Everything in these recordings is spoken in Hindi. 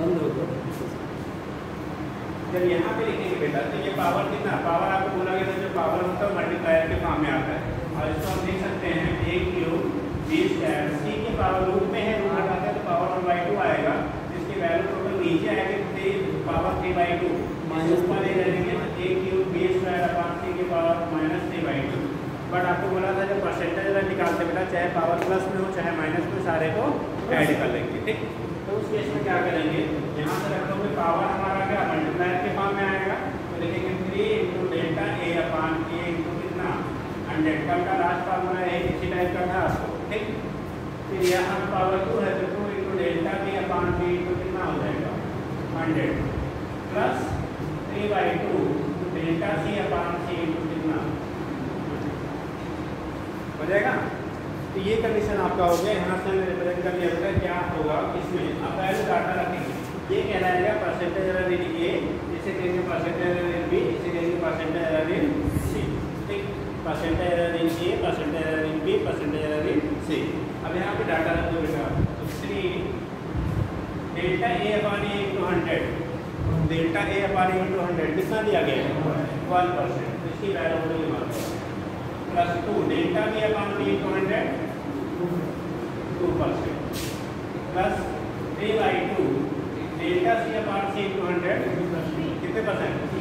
बंद हो गया जब यहाँ पे लिखेंगे बेटा तो ये पावर कितना पावर आपको बोला गया था जो पावर होता है मल्टीप्लायर के काम में आता है और इसको हम देख सकते हैं एक क्यू बीस सी के पावर रूट में है रूट आता है तो पावर वन बाई टू आएगा इसकी वैल्यू टोटल नीचे आएगी power three by two minus पर ले जाएंगे तो एक Q B square upon C के power minus three by two but आपको बोला था जो परसेंटेज निकालते बेटा चाहे पावर प्लस में हो चाहे माइनस में सारे को ऐड कर लेंगे ठीक केस में क्या करेंगे यहाँ से रख लोगे पावर हमारा क्या मल्टीप्लायर के फॉर्म में आएगा तो लिखेंगे three into delta A upon A into कितना हंड्रेड कल का लास्ट फार्मूला है इसी टाइप का था आपको ठीक फिर यहाँ पर पावर टू है तो two into delta B upon B into कितना हो जाएगा hundred plus three by two delta C upon C into कितना हो जाएगा तो ये कंडीशन आपका हो गया यहाँ से हमने रिप्रेजेंट कर लिया होगा क्या होगा इसमें आप पहले डाटा रखेंगे ये कहलाएगा परसेंटेज एरर इन ए इसे कहेंगे परसेंटेज एरर इन बी इसे कहेंगे परसेंटेज एरर इन सी ठीक percentage error in A percentage error in B percentage error in C अब यहाँ पे डाटा रख दो बेटा तो three delta A upon A into hundred delta A upon A into hundred कितना दिया गया है वन परसेंट इसकी value plus two delta B upon B into hundred two percent plus three by two delta C upon C to hundred कितने परसेंट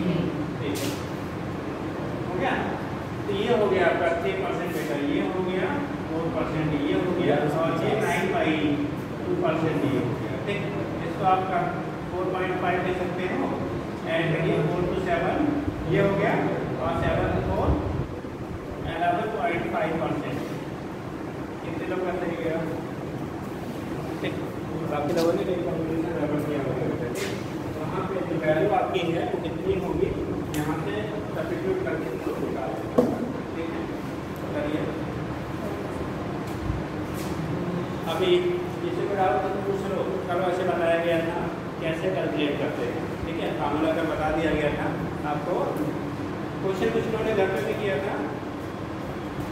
हो गया तो ये हो गया आपका थ्री परसेंट बेटा ये हो गया फोर परसेंट ये हो गया और ये नाइन बाई टू परसेंट ये हो गया ठीक इसको आपका फोर पॉइंट फाइव दे सकते हो एंड ये फोर टू सेवन ये हो गया और seven four eleven point five percent fill up करने गया आपके दवा ने रेफर किया वहाँ पे जो वैल्यू आपकी है वो कितनी होगी यहाँ से सब्सिट्यूट करके ठीक है करिए अभी जैसे फिर आप पूछ लो कल वैसे बताया गया था कैसे कैलकुलेट करते हैं ठीक है फार्मूला का बता दिया गया था आपको क्वेश्चन कुछ लोगों ने घर पे भी किया था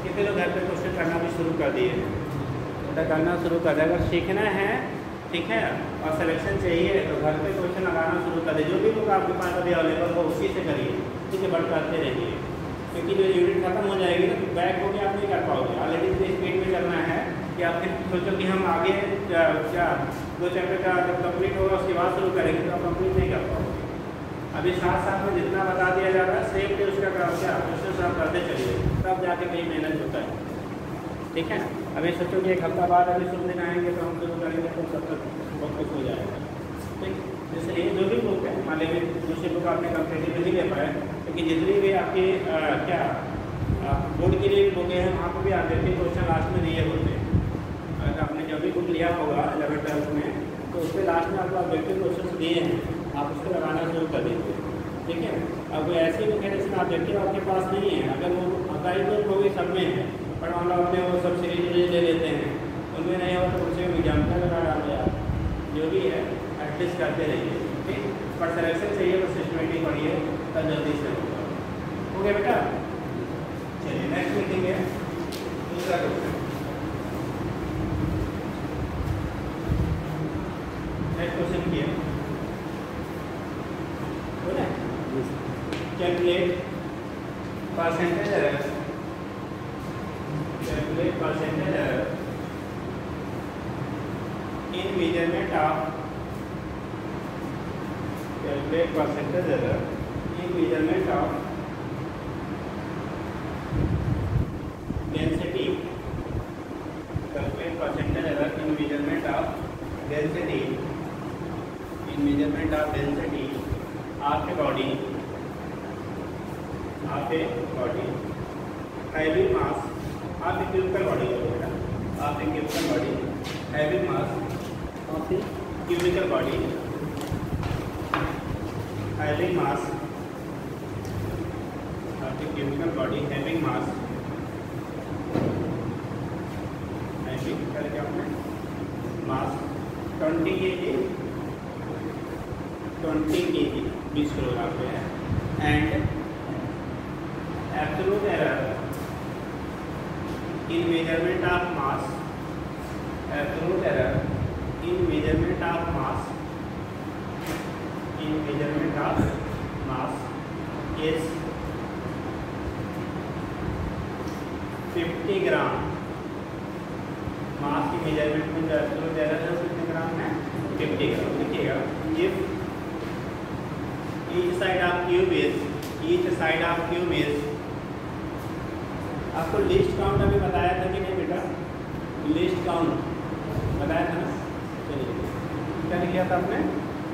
कितने लोग घर पे क्वेश्चन करना भी शुरू कर दिए हैं करना शुरू कर दे अगर सीखना है ठीक है और सिलेक्शन चाहिए तो घर पे क्वेश्चन लगाना शुरू कर दे जो भी बुक आपके पास अभी अवेलेबल हो उसी से करिए ठीक है बट करते रहिए क्योंकि जो यूनिट खत्म हो जाएगी ना तो बैक होकर आप नहीं कर पाओगे ऑलरेडी इतनी स्पीड में चलना है कि आप फिर सोचो कि हम आगे क्या दो चैप्टर का जब कम्प्लीट होगा उसके बाद शुरू करेंगे तो आप कम्प्लीट नहीं कर पाओगे अभी साथ साथ में जितना बता दिया जा रहा है सेम डे उसका क्या क्वेश्चन आप करते चलिए तब जाके कहीं मेहनत होता है ठीक है अभी सोचो कि एक हफ्ता बाद अभी शुभ दिन आएंगे तो हम शुरू करेंगे तो सब तक बहुत कुछ हो जाएगा ठीक जैसे ये जो भी बुक है मान लीजिए दूसरी बुक आपने कंपेटिव नहीं ले पाया क्योंकि जितनी भी आपकी क्या बोर्ड के लिए भी बुकें हैं वहाँ पर भी आते थे क्वेश्चन लास्ट में नहीं होते हैं अगर आपने जब भी बुक लिया होगा इलेवन ट्वेल्थ में तो उसके लास्ट में आपको ऑब्जेक्टिव क्वेश्चन दिए हैं आप उसको लगाना शुरू कर दीजिए ठीक है अब कोई ऐसी जिसमें ऑब्जेक्टिव आपके पास नहीं है अगर वो अकाई तो होगी सब में है पर हम लोग अपने वो सब सीरीज ले लेते हैं उनमें नहीं हो तो एग्जाम का लगा डाल दिया जो भी है प्रैक्टिस करते रहिए ठीक पर सिलेक्शन चाहिए तो सिस्टमेटिक पढ़िए तो जल्दी से होगा ओके बेटा चलिए नेक्स्ट मीटिंग है दूसरा क्वेश्चन नेक्स्ट क्वेश्चन किया calculate percentage error Measurement of percentage error, measurement of mass की मेजरमेंट में जो एब्सोल्यूट एरर है कितने ग्राम है फिफ्टी ग्राम देखिएगा if each side of cube is each side of cube is आपको लिस्ट काउंट अभी बताया था कि नहीं बेटा लिस्ट काउंट बताया था ना चलिए क्या लिखा था आपने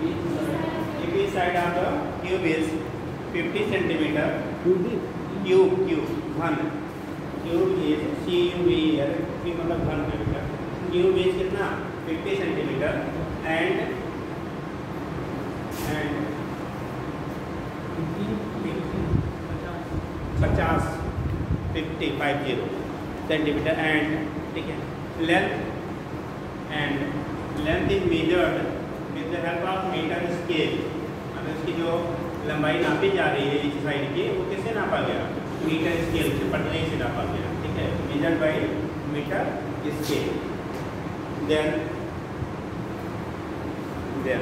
एक ही side of cube is 50 centimetre cube cube घन cube is C U V L मतलब घन है न्यू बेस कितना 50 सेंटीमीटर एंड एंड पचास fifty five zero centimetre and ठीक है length and length is measured with the help of metre scale मतलब इसकी जो लंबाई नापी जा रही है इस साइड की वो किससे नापा गया मीटर स्केल से पटने से नापा गया ठीक है measure by metre scale then then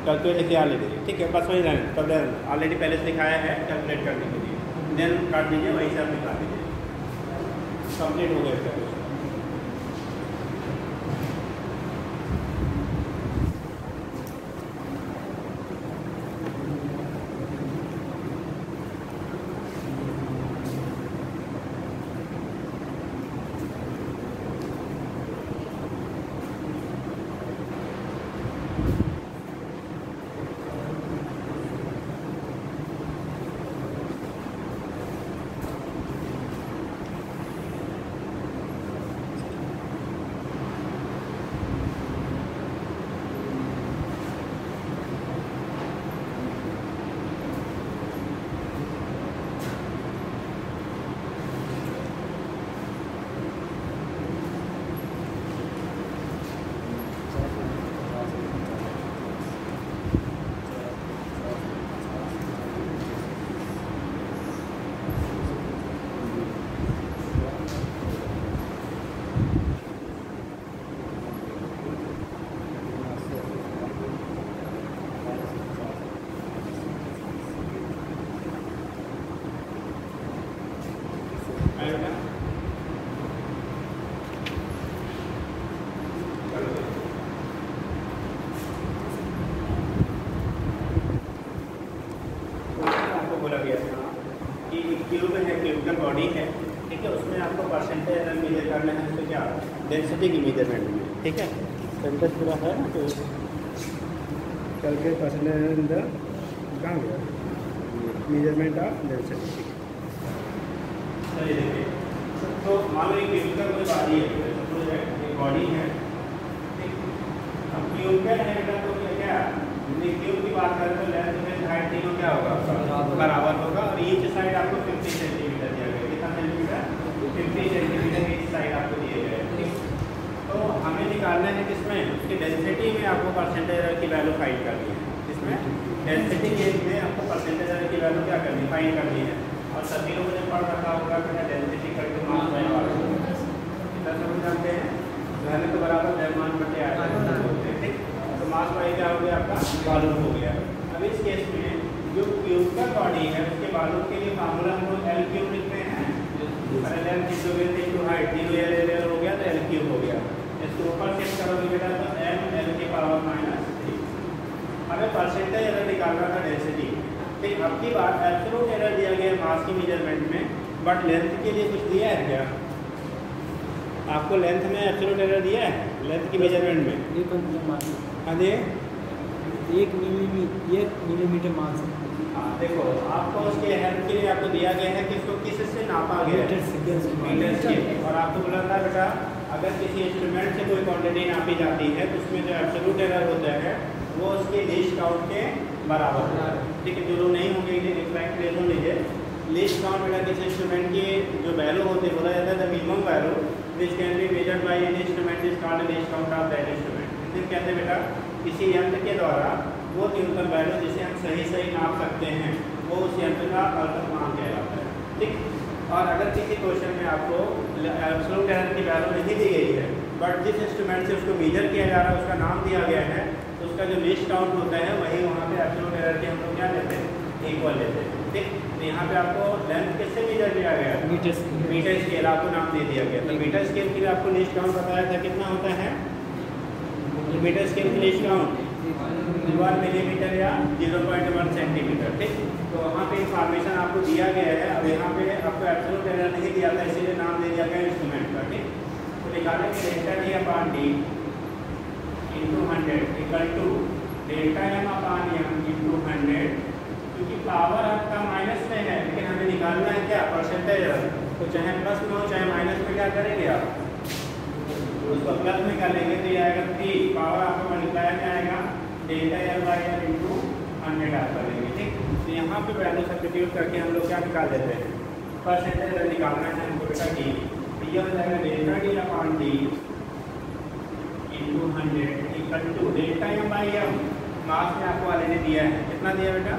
एक मिनट कैलकुलेट लिखिए ठीक है बस वही रहने तब देन ऑलरेडी पहले से दिखाया है कैलकुलेट करने के लिए देन काट दीजिए वहीं से आप निकाल दीजिए कंप्लीट हो गया कैपेसिटी की मेजरमेंट में ठीक है सेंटर पूरा है ना तो कल के द कहाँ गया मेजरमेंट ऑफ डेंसिटी सही देखिए तो मान लो है एक तो बॉडी है करना है किसमें उसकी डेंसिटी में आपको परसेंटेज एरर की वैल्यू फाइंड करनी है इसमें डेंसिटी के में आपको परसेंटेज एरर की वैल्यू क्या करनी फाइंड करनी है और सभी लोगों ने पढ़ रखा होगा कि तो डेंसिटी करके मान फाइन वाला कितना सब जानते हैं घर तो, तो बराबर जयमान बटे आया ठीक तो मास वाई क्या हो गया आपका वॉल्यूम हो गया अब इस केस में जो क्यूब का बॉडी है उसके वॉल्यूम के लिए फार्मूला हम लोग एल क्यूब लिखते हैं अरे L cube height zero L L हो गया तो एल क्यूब हो गया इसको ऊपर शिफ्ट करोगे बेटा तो एम एल की पावर माइनस थ्री हमें परसेंटेज एरर निकालना था डेंसिटी ठीक अब की बात एब्सोलूट एरर दिया गया मास की मेजरमेंट में बट लेंथ के लिए कुछ दिया है क्या आपको लेंथ में एब्सोलूट एरर दिया है लेंथ की मेजरमेंट में अरे एक मिलीमीटर हाँ एक मिलीमीटर मान सकते हाँ देखो आपको उसके हेल्प के लिए आपको दिया गया है कि इसको किस से नापा गया है और आपको बोला था बेटा अगर किसी इंस्ट्रूमेंट से कोई क्वांटिटी नापी जाती है तो उसमें जो एब्सोल्यूट एरर होता है वो उसके लिस्ट काउंट के बराबर होता है ठीक है जो नहीं होंगे एग्जैक्ट ले लो लीजिए लिस्ट काउंट अगर किसी इंस्ट्रूमेंट की जो वैल्यू होती है बोला जाता है the minimum value which can be measured by an instrument is called least count of that instrument फिर कहते हैं बेटा किसी यंत्र के द्वारा वो न्यूनतम वैल्यू जिसे हम सही सही नाप सकते हैं वो उस यंत्र का अल्पमान कहलाता है ठीक और अगर किसी क्वेश्चन में आपको एब्सोलूट एरर की वैल्यू नहीं दी गई है बट जिस इंस्ट्रूमेंट से उसको मेजर किया जा रहा है उसका नाम दिया गया है तो उसका जो लिस्ट काउंट होता है वही वहाँ पे एब्सोलूट टेरर के हम लोग क्या लेते हैं इक्वल लेते हैं ठीक तो यहाँ पे आपको लेंथ किससे मेजर किया गया मीटर मीटर स्केल आपको नाम दे दिया गया तो मीटर स्केल के लिए आपको लिस्ट काउंट बताया था कितना होता है मीटर स्केल की लिस्ट काउंट वन मिलीमीटर या जीरो पॉइंट वन सेंटीमीटर ठीक तो वहाँ पे इंफॉर्मेशन आपको दिया गया है अब यहाँ पे आपको एब्सोलूट एरर नहीं दिया था इसीलिए नाम दे दिया गया इंस्ट्रूमेंट का ठीक तो निकालें delta D M R D into hundred equal to delta M upon M into hundred क्योंकि पावर आपका माइनस में है लेकिन हमें निकालना है क्या परसेंटेज तो चाहे प्लस में हो चाहे माइनस में क्या करेंगे आप उसको तो प्लस में कर लेंगे तो ये आएगा थ्री पावर आपका मल्टीप्लायर में आएगा delta L by L into hundred आप कर लेंगे ठीक तो यहाँ पे वैल्यू सब्सिट्यूट करके हम लोग क्या निकाल देते हैं परसेंटेज अगर निकालना है हमको बेटा डी तो यह हो जाएगा delta D upon D into hundred equal to delta M by M mass में आपको ऑलरेडी दिया है कितना दिया बेटा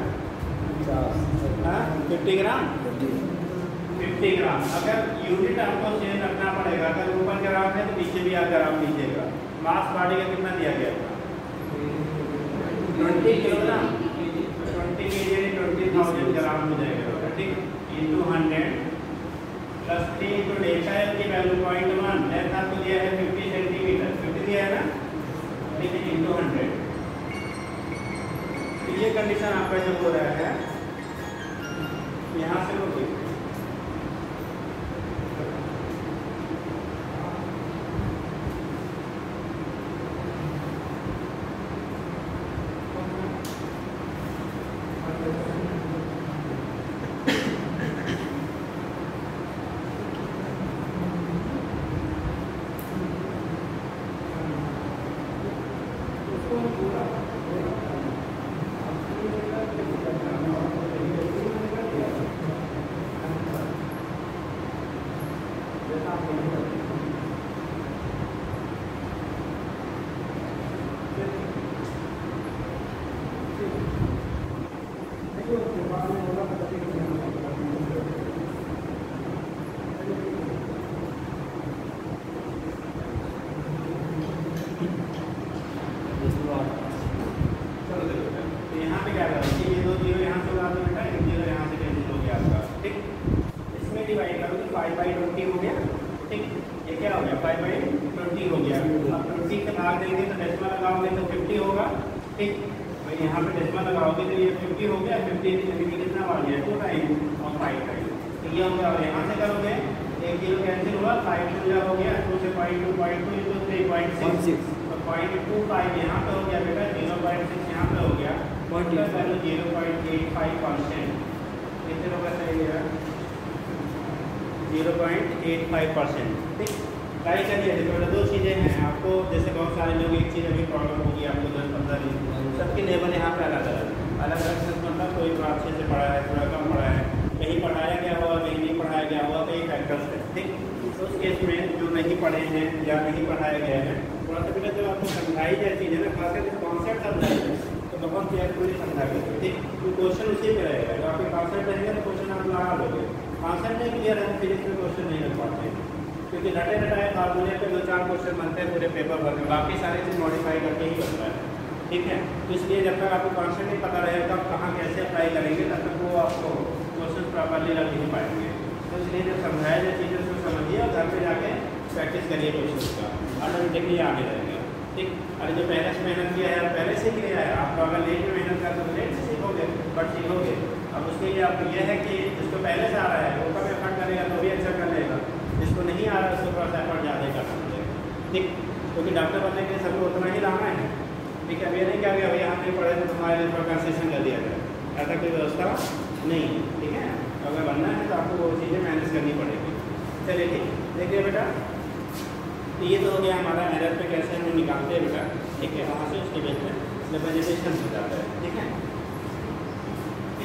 फिफ्टी ग्राम फिफ्टी ग्राम अगर यूनिट आपको चेंज रखना पड़ेगा अगर ऊपर ग्राम है तो नीचे भी आप ग्राम लीजिएगा मास बॉडी का कितना दिया गया था ट्वेंटी किलोग्राम ट्वेंटी के ट्वेंटी थाउजेंड हो जाएगा तो ठीक into hundred plus three into की वैल्यू पॉइंट वन आपको दिया है फिफ्टी सेंटीमीटर फिफ्टी दिया है ना ठीक है इंटू हंड्रेड तो ये कंडीशन आपका जो हो रहा है यहाँ से होगी फाइव परसेंट ठीक ट्राई करिए देखो दो चीज़ें हैं आपको जैसे बहुत सारे लोग एक चीज़ अभी प्रॉब्लम होगी आपको दस पंद्रह दिन सबके लेवल यहाँ पर अलग अलग अलग अलग से मतलब कोई थोड़ा तो अच्छे से पढ़ा है थोड़ा कम पढ़ा है कहीं पढ़ाया गया हुआ कहीं नहीं पढ़ाया गया हुआ कई फैक्टर्स है ठीक तो उस केस में जो नहीं पढ़े हैं या नहीं पढ़ाया गया है थोड़ा सा पहले जब तो आपको समझाई जाए चीज़ें ना खास करके कॉन्सेप्ट समझाए तो बहुत केयरफुली समझा ठीक क्वेश्चन तो उसी पर रहेगा जो आपके कॉन्सेप्ट रहेंगे तो क्वेश्चन आंसर नहीं क्लियर है फिजिक्स में क्वेश्चन नहीं लग पाते क्योंकि रटे रटाए फार्मूले पे दो चार क्वेश्चन बनते हैं पूरे पेपर भर में बाकी सारे चीज़ मॉडिफाई करके ही बनता है ठीक है तो इसलिए जब तक आपको कॉन्सेप्ट नहीं पता रहेगा तो आप कहाँ कैसे अप्लाई करेंगे तब तक वो आपको क्वेश्चन प्रॉपरली लग नहीं पाएंगे तो इसलिए जब समझाए जाए चीज़ें उसको समझिए और घर पर जाके प्रैक्टिस करिए क्वेश्चन का ऑटोमेटिकली आगे रहेंगे ठीक अरे जो पहले से मेहनत किया है पहले से किया है आपको तो अगर लेट में मेहनत कर तो लेट से सीखोगे बट सीखोगे अब उसके लिए आपको यह है कि जिसको पहले से आ रहा है वो कम एफर्ट करेगा तो भी अच्छा कर लेगा जिसको नहीं आ रहा है उसको थोड़ा सा एफर्ट ज़्यादा करना पड़ेगा ठीक क्योंकि डॉक्टर बनने के लिए सबको उतना ही लाना है ठीक है अब ये नहीं क्या अभी यहाँ नहीं पढ़े तो तुम्हारे लिए थोड़ा कंसेशन कर दिया जाए ऐसा कोई व्यवस्था नहीं है ठीक है तो अगर बनना है तो आपको वो चीज़ें मैनेज करनी पड़ेगी चलिए ठीक देखिए बेटा तो ये तो हो गया हमारा मेरठ पे कैसे हम निकालते हैं बेटा ठीक है वहाँ से उसके बेच में रिप्रेजेंटेशन हो जाता है ठीक है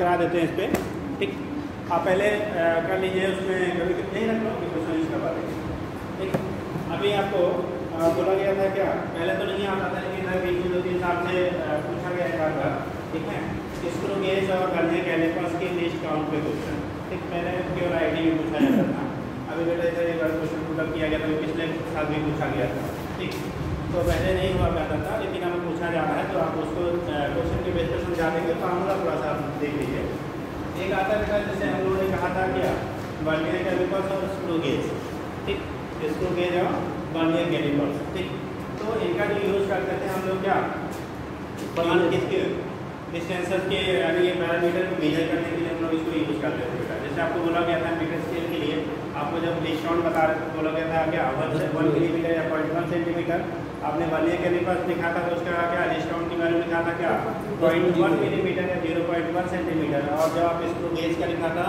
करा देते हैं इस पर ठीक आप पहले कर लीजिए उसमें कभी नहीं रख लो दूसरा यूज़ कर पाते ठीक अभी आपको बोला गया था क्या पहले तो नहीं आता था लेकिन अभी दो तीन साल से पूछा गया था ठीक है स्क्रू गेज और गन्ने कैलिपर्स के लिस्ट काउंट पे क्वेश्चन ठीक पहले केवल आई डी में पूछा जाता था अभी बेटा इधर एक बार क्वेश्चन पूरा किया गया था पिछले साल भी पूछा गया था ठीक तो पहले नहीं हुआ करता था लेकिन हमें पूछा जा रहा है तो आप उसको क्वेश्चन के बेस पर समझा देंगे हमारा थोड़ा सा देख लीजिए एक आता है जैसे हम लोगों ने कहा था क्या बर्नियर कैलिपर्स और स्क्रू गेज ठीक स्क्रू गेज और बर्नियर कैलिपर्स ठीक तो इनका जो यूज़ करते थे हम लोग क्या बर्न किसके डिस्टेंसर के यानी ये पैरामीटर को मेजर करने के लिए हम लोग इसको यूज़ करते थे जैसे आपको बोला गया था मीटर स्केल के लिए आपको जब डिस्काउंट बता बोला गया था क्या वन वन मिलीमीटर या पॉइंट वन सेंटीमीटर आपने वन ईयर के रिफर्स लिखा था तो उसका क्या डिस्काउंट के बारे में लिखा था क्या पॉइंट वन मिलीमीटर या जीरो पॉइंट वन सेंटीमीटर और जब आप इसको गेज का लिखा था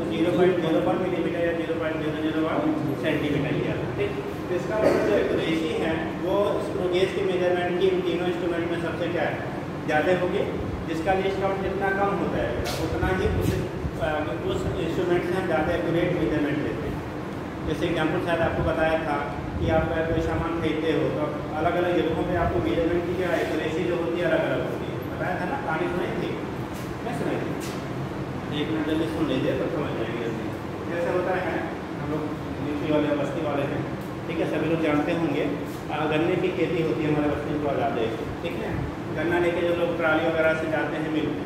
तो zero point zero one millimetre या zero point zero zero one centimetre लिया था ठीक तो इसका मतलब जो एक्यूरेसी है वो स्क्रो गेज की मेजरमेंट की इन तीनों इंस्ट्रूमेंट में सबसे क्या है ज़्यादा होगी जिसका डिस्काउंट जितना कम होता है उतना ही उस इंस्ट्रूमेंट से हम ज़्यादा एक्यूरेट मेजरमेंट देते हैं जैसे एग्जाम्पल शायद आपको बताया था कि आप कोई सामान खरीदते हो तो अलग अलग जगहों पे आपको मेजरमेंट की तो रेसी जो होती है अलग अलग होती है बताया था ना कहानी सुनाई थी मैं सुनाई थी एक मिनट जल्दी सुन लीजिए तो समझ जाएंगे जल्दी जैसे होता है हम लोग यूपी वाले बस्ती वाले हैं ठीक है सभी लोग जानते होंगे गन्ने की खेती होती है हमारे बस्ती को आज़ाद ठीक है गन्ना लेके जो लोग ट्राली वगैरह से जाते हैं मिल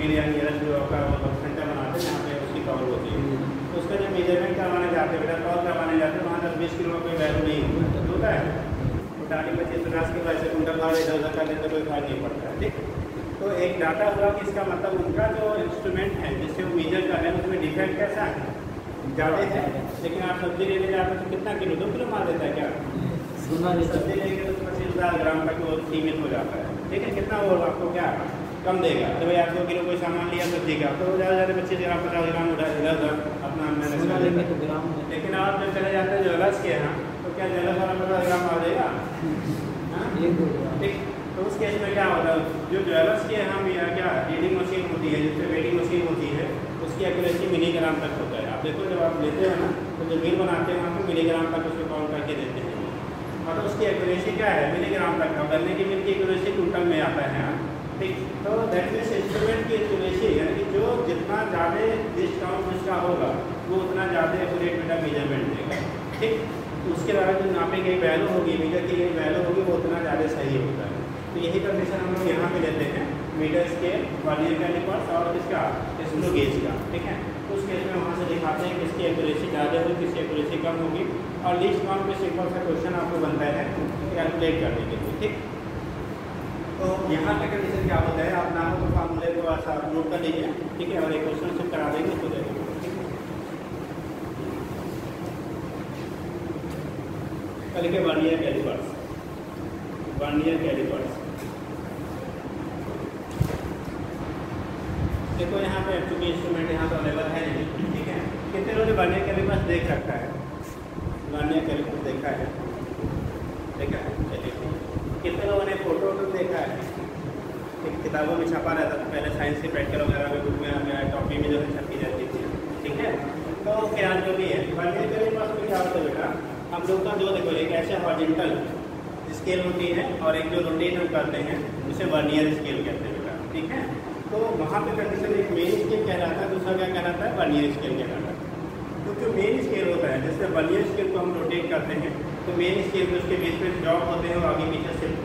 मिल या नीरज जो आपका सेंटर बनाते हैं यहाँ पे उसकी कवर होती है उसका जब मेजरमेंट करवाने जाते बेटा कॉल करवाने जाते हैं वहाँ दस बीस किलो का कोई वैल्यू नहीं होता तो होता है पच्चीस पचास किलो ऐसे कुंटल भाव इधर उधर कर देते कोई फर्क नहीं पड़ता है ठीक तो एक डाटा हुआ कि इसका मतलब उनका जो इंस्ट्रूमेंट है जिससे वो मेजर कर रहे हैं उसमें डिफेक्ट कैसा है ज़्यादा है लेकिन आप सब्जी लेने जाते तो कितना किलो दो किलो मार देता है क्या सब्जी लेंगे तो पच्चीस हज़ार ग्राम का वो सीमित हो जाता है ठीक है कितना वो आपको क्या कम देगा तो भाई आप दो किलो कोई सामान लिया सब्जी का तो ज़्यादा ज़्यादा पच्चीस ग्राम पचास ग्राम उठा इधर उधर तो ग्राम लेकिन आप जब चले जाते हैं ज्वेलर्स के यहाँ तो क्या वाला मतलब ग्राम आ जाएगा हाँ? तो, तो उस केस में क्या होता है जो के यहाँ क्या रीडिंग मशीन होती है जिससे वेटिंग मशीन होती है उसकी एक्यूरेसी मिलीग्राम तक होता है आप देखो जब आप लेते हैं ना तो जो मिल बनाते हैं आपको ग्राम तक उसको काउंट करके देते हैं और उसकी एक्यूरेसी क्या है ग्राम तक का गन्ने की मिल की एक्यूरेसी टोटल में आता है हाँ? ठीक तो दैट मीन्स इंस्ट्रूमेंट की एक्यूरेसी यानी कि जो जितना ज़्यादा डिस्काउंट उसका होगा वो उतना ज़्यादा एक्यूरेट बेटा मेजरमेंट देगा ठीक उसके अलावा जो नापे की वैल्यू होगी मीटर की वैल्यू होगी वो उतना ज़्यादा सही होता है तो यही कंडीशन हम लोग यहाँ पे लेते हैं मीटर के वर्नियर का रिकॉर्ड और इसका स्लो गेज का ठीक है उस केस में वहाँ से दिखाते हैं किसकी एक्यूरेसी ज़्यादा होगी किसकी एक्यूरेसी कम होगी और लिस्ट काउंट में सिंपल सा क्वेश्चन आपको बनता है कैलकुलेट करने के लिए ठीक तो यहाँ का कंडीशन क्या होता है आप नाम के फार्मूले थोड़ा सा नोट कर लीजिए ठीक है और एक क्वेश्चन से करा देंगे तो जाएगा कल के वर्नियर कैलिपर्स वर्नियर कैलिपर्स देखो यहाँ पे चूँकि इंस्ट्रूमेंट यहाँ पर अवेलेबल है नहीं ठीक है कितने लोगों ने वर्नियर कैलिपर्स देख रखा है वर्नियर कैलिपर्स देखा है देखा है चलिए कितने लोगों ने फोटो वोटो देखा है किताबों में छपा रहता था पहले साइंस के प्रैक्टिकल वगैरह में बुक में हमें टॉपी में जो है छपी जाती थी ठीक है तो खैर जो भी है वर्टिकल करेंट मास में क्या होता है बेटा हम लोग का जो देखो एक ऐसे हॉर्जेंटल स्केल होती है और एक जो रोटेट हम करते हैं उसे वर्नियर स्केल कहते हैं बेटा ठीक है तो वहाँ पे कंडीशन एक मेन स्केल कह रहा था दूसरा क्या कह रहा था वर्नियर स्केल कह रहा था तो जो मेन स्केल होता है जैसे वर्नियर स्केल को हम रोटेट करते हैं तो मेन स्केल में उसके बीच में जॉब होते हैं और आगे पीछे शिफ्ट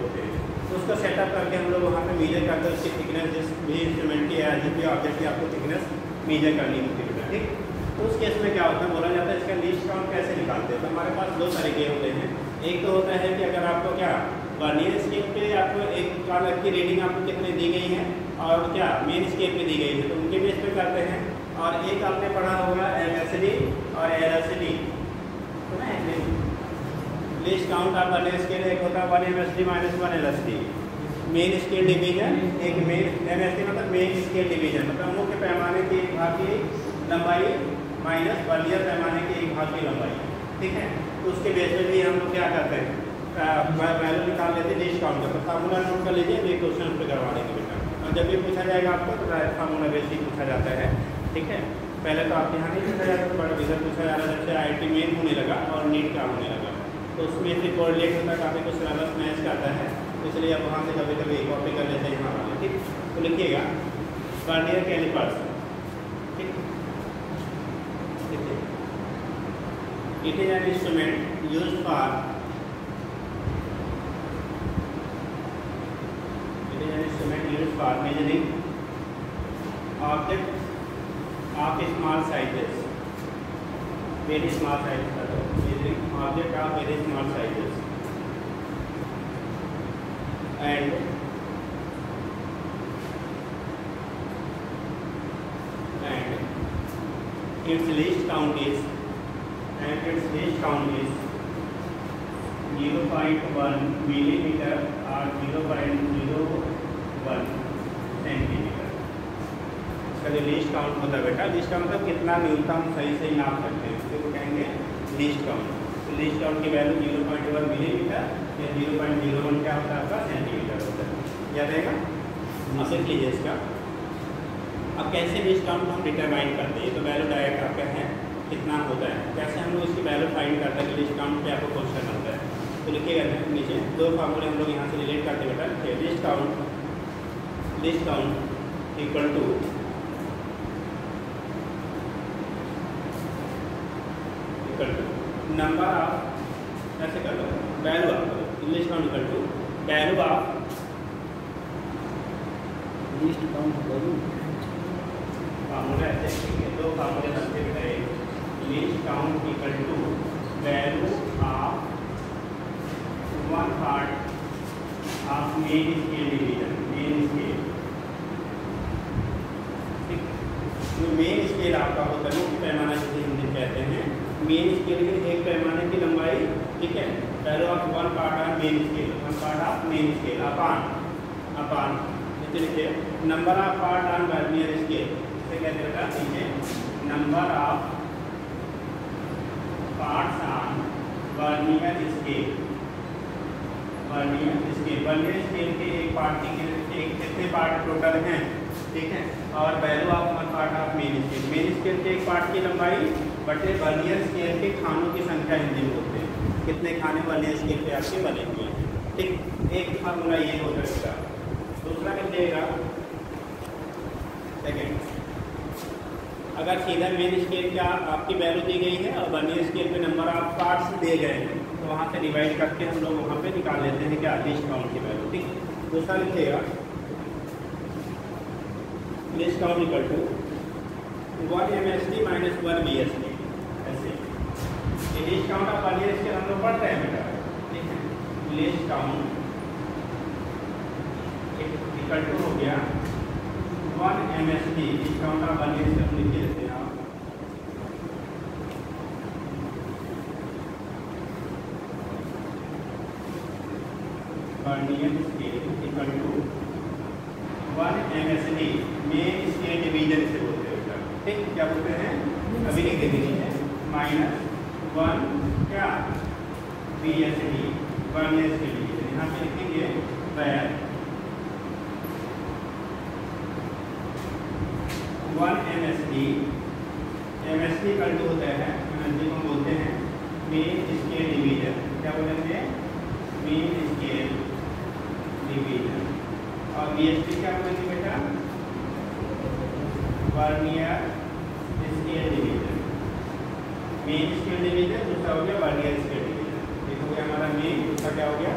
उसको सेटअप करके हम लोग वहाँ पे मेजर करते हैं उसकी थिकनेस जिस भी इंस्ट्रूमेंट की है जिस भी ऑब्जेक्ट की आपको थिकनेस मेजर करनी होती है ठीक तो उस केस में क्या होता है बोला जाता है इसका लीस्ट काउंट कैसे निकालते हैं तो हमारे पास दो तरीके होते हैं एक तो होता है कि अगर आपको क्या वर्नियर स्केल पे आपको एक कार की रीडिंग आपको कितने दी गई है और क्या मेन स्केल पे दी गई है तो उनके बेस पे करते हैं और एक आपने पढ़ा होगा एल एस डी और L S D least count आप वर्नियर स्केल एक होता है one M S D minus one L S D main scale division एक मेन एम एस मतलब मेन स्केल डिवीजन मतलब मुख्य पैमाने की एक भाग की लंबाई माइनस बर्लियर पैमाने की एक भाग की लंबाई ठीक है तो उसके बेस में भी हम लोग क्या करते हैं वैल्यू निकाल लेते हैं डिस्काउंट का तो फार्मूला नोट कर लीजिए एक क्वेश्चन पे करवाने के बेटा और जब भी पूछा जाएगा आपको तो फार्मूला बेस ही पूछा जाता है ठीक है पहले तो आपके यहाँ नहीं पूछा जाता था बड़ा विजर पूछा जा रहा था जैसे आई मेन होने लगा और नीट का होने लगा तो उसमें से कोऑर्डिनेट होता काफ़ी कुछ सिलेबस मैच करता है तो इसलिए आप वहाँ से कभी कभी कॉपी कर लेते हैं वहाँ ठीक तो लिखिएगा गार्नियर कैलिपर्स ठीक it is an instrument use for it is an instrument use for measuring object of small sizes very small size measuring object of very small sizes and and its least count is and its least count is 0.1 millimeter or 0.01 centimetre इसका जो लीस्ट काउंट होता है बेटा लिस्ट काउंट मतलब कितना न्यूनतम सही सही नाप सकते हैं इसको कहेंगे लीस्ट काउंट तो काउंट की वैल्यू 0.1 मिलीमीटर या जीरो पॉइंट जीरो वन क्या होता है आपका सेंटीमीटर होता है क्या रहेगा मसल लीजिए इसका अब कैसे भी डाउन हम डिटरमाइन करते हैं तो वैल्यू डायरेक्ट आपका है कितना होता है कैसे हम लोग उसकी वैल्यू फाइंड करते हैं क्योंकि डाउन पे आपको क्वेश्चन करता है तो लिखिएगा नीचे दो फार्मूले हम लोग यहाँ से रिलेट करते बेटा discount discount equal to equal to number of कैसे कर लो वैल्यू आपको English count equal to value of least count value formula ऐसे ठीक है दो फार्मूले बनते हुए least count equal to value of one part of main scale division main scale जो मेन स्केल आपका होता है मुख्य पैमाना जिसे हिंदी कहते हैं मेन स्केल के एक पैमाने की लंबाई ठीक है पहले आप one part R main scale one part of main scale upon upon लिखे number of part on vernier scale इसे कहते लगा है number of parts on vernier scale vernier scale vernier scale के एक पार्ट के एक कितने पार्ट टोटल हैं ठीक है और value of one part of main scale main scale के एक पार्ट की लंबाई बटे वर्नियर स्केल के खानों की संख्या हिंदी में कितने खाने वाले हैं इसके बने बनेंगे ठीक एक फार्मूला ये हो जाएगा दूसरा क्या देगा सेकेंड अगर सीधा मेन स्केल का आपकी वैल्यू दी गई है और बनी स्केल पे नंबर आप पार्ट से दे गए हैं तो वहाँ से डिवाइड करके हम लोग वहाँ पे निकाल लेते हैं कि आदेश काउंट की वैल्यू ठीक दूसरा लिखिएगा डिस्काउंट निकल two one M S D minus one B S D ऐसे विलेज काउंट ऑफ अर्लियर इसके हम लोग पढ़ते हैं बेटा ठीक है विलेज काउंट इक्वल टू हो गया one M S D village count of earlier हम लिख लेते हैं आप earlier scale equal to one M S D main scale division से बोलते हैं बेटा ठीक क्या बोलते हैं अभी नहीं देखेंगे माइनस वन क्या B S D one S D यहाँ पे लिखेंगे पैर one M S D M S D का जो होता है एम को बोलते हैं मेन स्केल डिवीजन क्या बोलेंगे मेन स्केल डिवीजन और बी एस डी क्या बोलेंगे बेटा वर्नियर मेन स्केल डिवीजन दूसरा हो गया वर्नियर स्केल डिवीजन एक हो गया हमारा मेन दूसरा क्या हो गया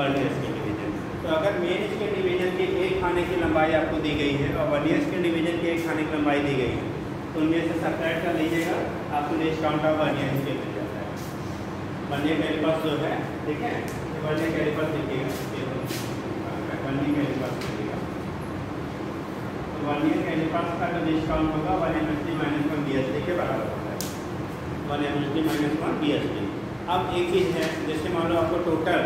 वर्नियर स्केल डिवीजन तो अगर मेन स्केल डिवीजन के एक खाने की लंबाई आपको दी गई है और वर्नियर स्केल डिवीजन की एक खाने की लंबाई दी गई है तो उनमें से सब्ट्रैक्ट कर लीजिएगा आपको next count of vernier scale मिल जाता है वर्नियर कैलिपर्स जो है ठीक है वर्नियर कैलिपर्स लिखिएगा वर्नियर कैलिपर्स लिखिएगा तो वर्नियर कैलिपर्स का जो नेक्स्ट होगा one M S T minus one B S T के बराबर होगा और M S D minus one B S D अब एक चीज़ है जैसे मान लो आपको टोटल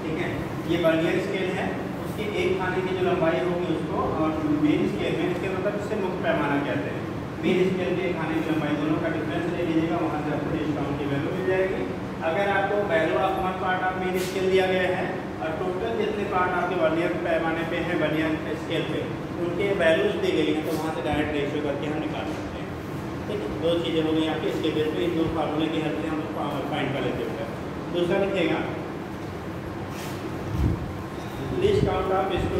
ठीक है ये बर्नियर स्केल है उसकी एक खाने की जो लंबाई होगी उसको और मेन स्केल मेन स्केल मतलब इससे मुख्य पैमाना कहते हैं मेन स्केल के खाने की लंबाई दोनों का डिफरेंस ले लीजिएगा वहाँ से आपको डिस्काउंट की वैल्यू मिल जाएगी अगर आपको value of one part of main scale दिया गया है और टोटल जितने पार्ट आपके बर्नियर पैमाने पर हैं बर्नियर स्केल पर उनके वैल्यूज दी गई हैं तो वहाँ से डायरेक्ट रेशियो करके हम निकाल सकते हैं दो चीज़ें हो गई आपके इसके बेस पे इन दो फार्मूले की हेल्प से हम फाइंड कर लेते हैं दूसरा लिखेगा least count of of least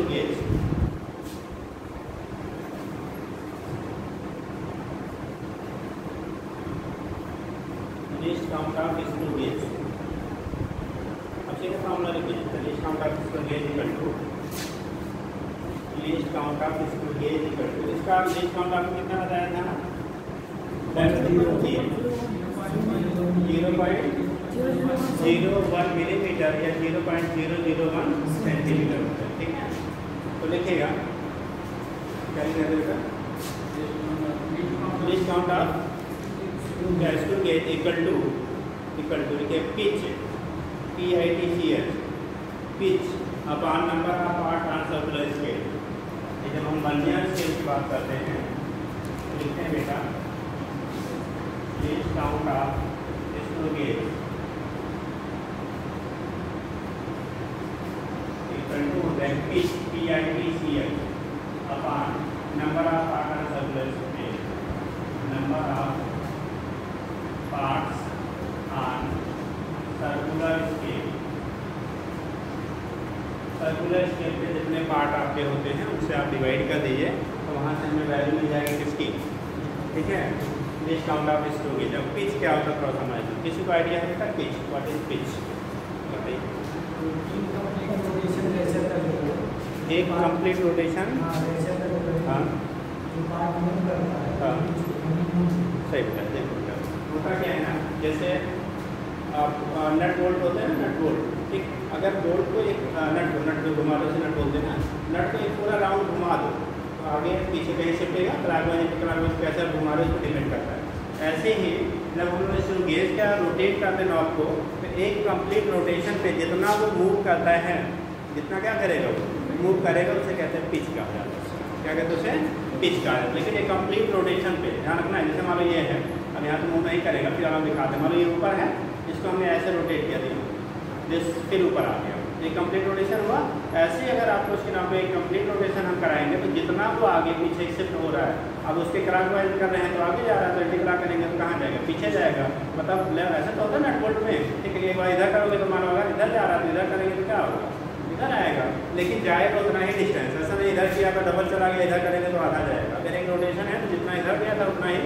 count of gauge equal to इसका लिस्ट काउंट आपको कितना बताया था zero point zero one millimetre या zero point zero zero one centimetre ठीक है तो लिखिएगा क्या count of screw equal to equal to लिखे pitch P I T C H pitch upon number of art answer scale जब हम बनिया स्केल की बात करते हैं लिखते हैं बेटा Gauge count of screw gauge equal to that pitch PITCL upon number of outer surface plane, number of parts on circular scale. Circular scale पे जितने पार्ट आपके होते हैं उनसे आप डिवाइड कर दीजिए तो वहाँ से हमें वैल्यू मिल जाएगी किसकी ठीक है दिस काउंट ऑफ स्टोगिज्म पिच क्या होता है थोड़ा समझ लो किसी को आइडिया है बेटा पिच व्हाट इज पिच एक कंप्लीट रोटेशन सही बेटा देखो बेटा होता क्या है ना जैसे नट बोल्ट होते हैं ना नट बोल्ट ठीक अगर बोल्ट को एक नट को नट को घुमा दो नट बोलते हैं ना नट को एक पूरा राउंड घुमा दो आगे पीछे कहीं शिफ्ट होगा क्लाकवाइज क्लाकवाइज कैसे घुमा रहे उस पर डिपेंड करता है ऐसे ही जब हम लोग इसको गेज का रोटेट करते हैं नॉब को तो एक कंप्लीट रोटेशन पे जितना वो मूव करता है जितना क्या करेगा वो मूव करेगा उसे कहते हैं पिच का क्या कहते हैं उसे पिच का है लेकिन एक कंप्लीट रोटेशन पे ध्यान रखना है जैसे मान लो ये है अब यहाँ तो मूव नहीं करेगा फिर हम दिखाते हैं मान लो ये ऊपर है इसको हमने ऐसे रोटेट किया दिया जिस फिर ऊपर आ गया ये कंप्लीट रोटेशन हुआ ऐसे अगर आपको उसके नाम पे कंप्लीट रोटेशन हम कराएंगे तो जितना तो आगे पीछे शिफ्ट हो रहा है अब उसके क्राक वाइज कर रहे हैं तो आगे जा रहा है तो एंटी क्राक करेंगे तो कहाँ जाएगा पीछे जाएगा मतलब ऐसा तो होता है नट बोल्ट में ठीक है एक बार इधर करोगे तो मानो अगर इधर जा रहा है तो इधर करेंगे तो क्या होगा इधर आएगा लेकिन जाएगा तो उतना ही डिस्टेंस ऐसा नहीं इधर किया तो डबल चला गया इधर करेंगे तो आधा जाएगा अगर एक रोटेशन है तो जितना इधर गया था उतना ही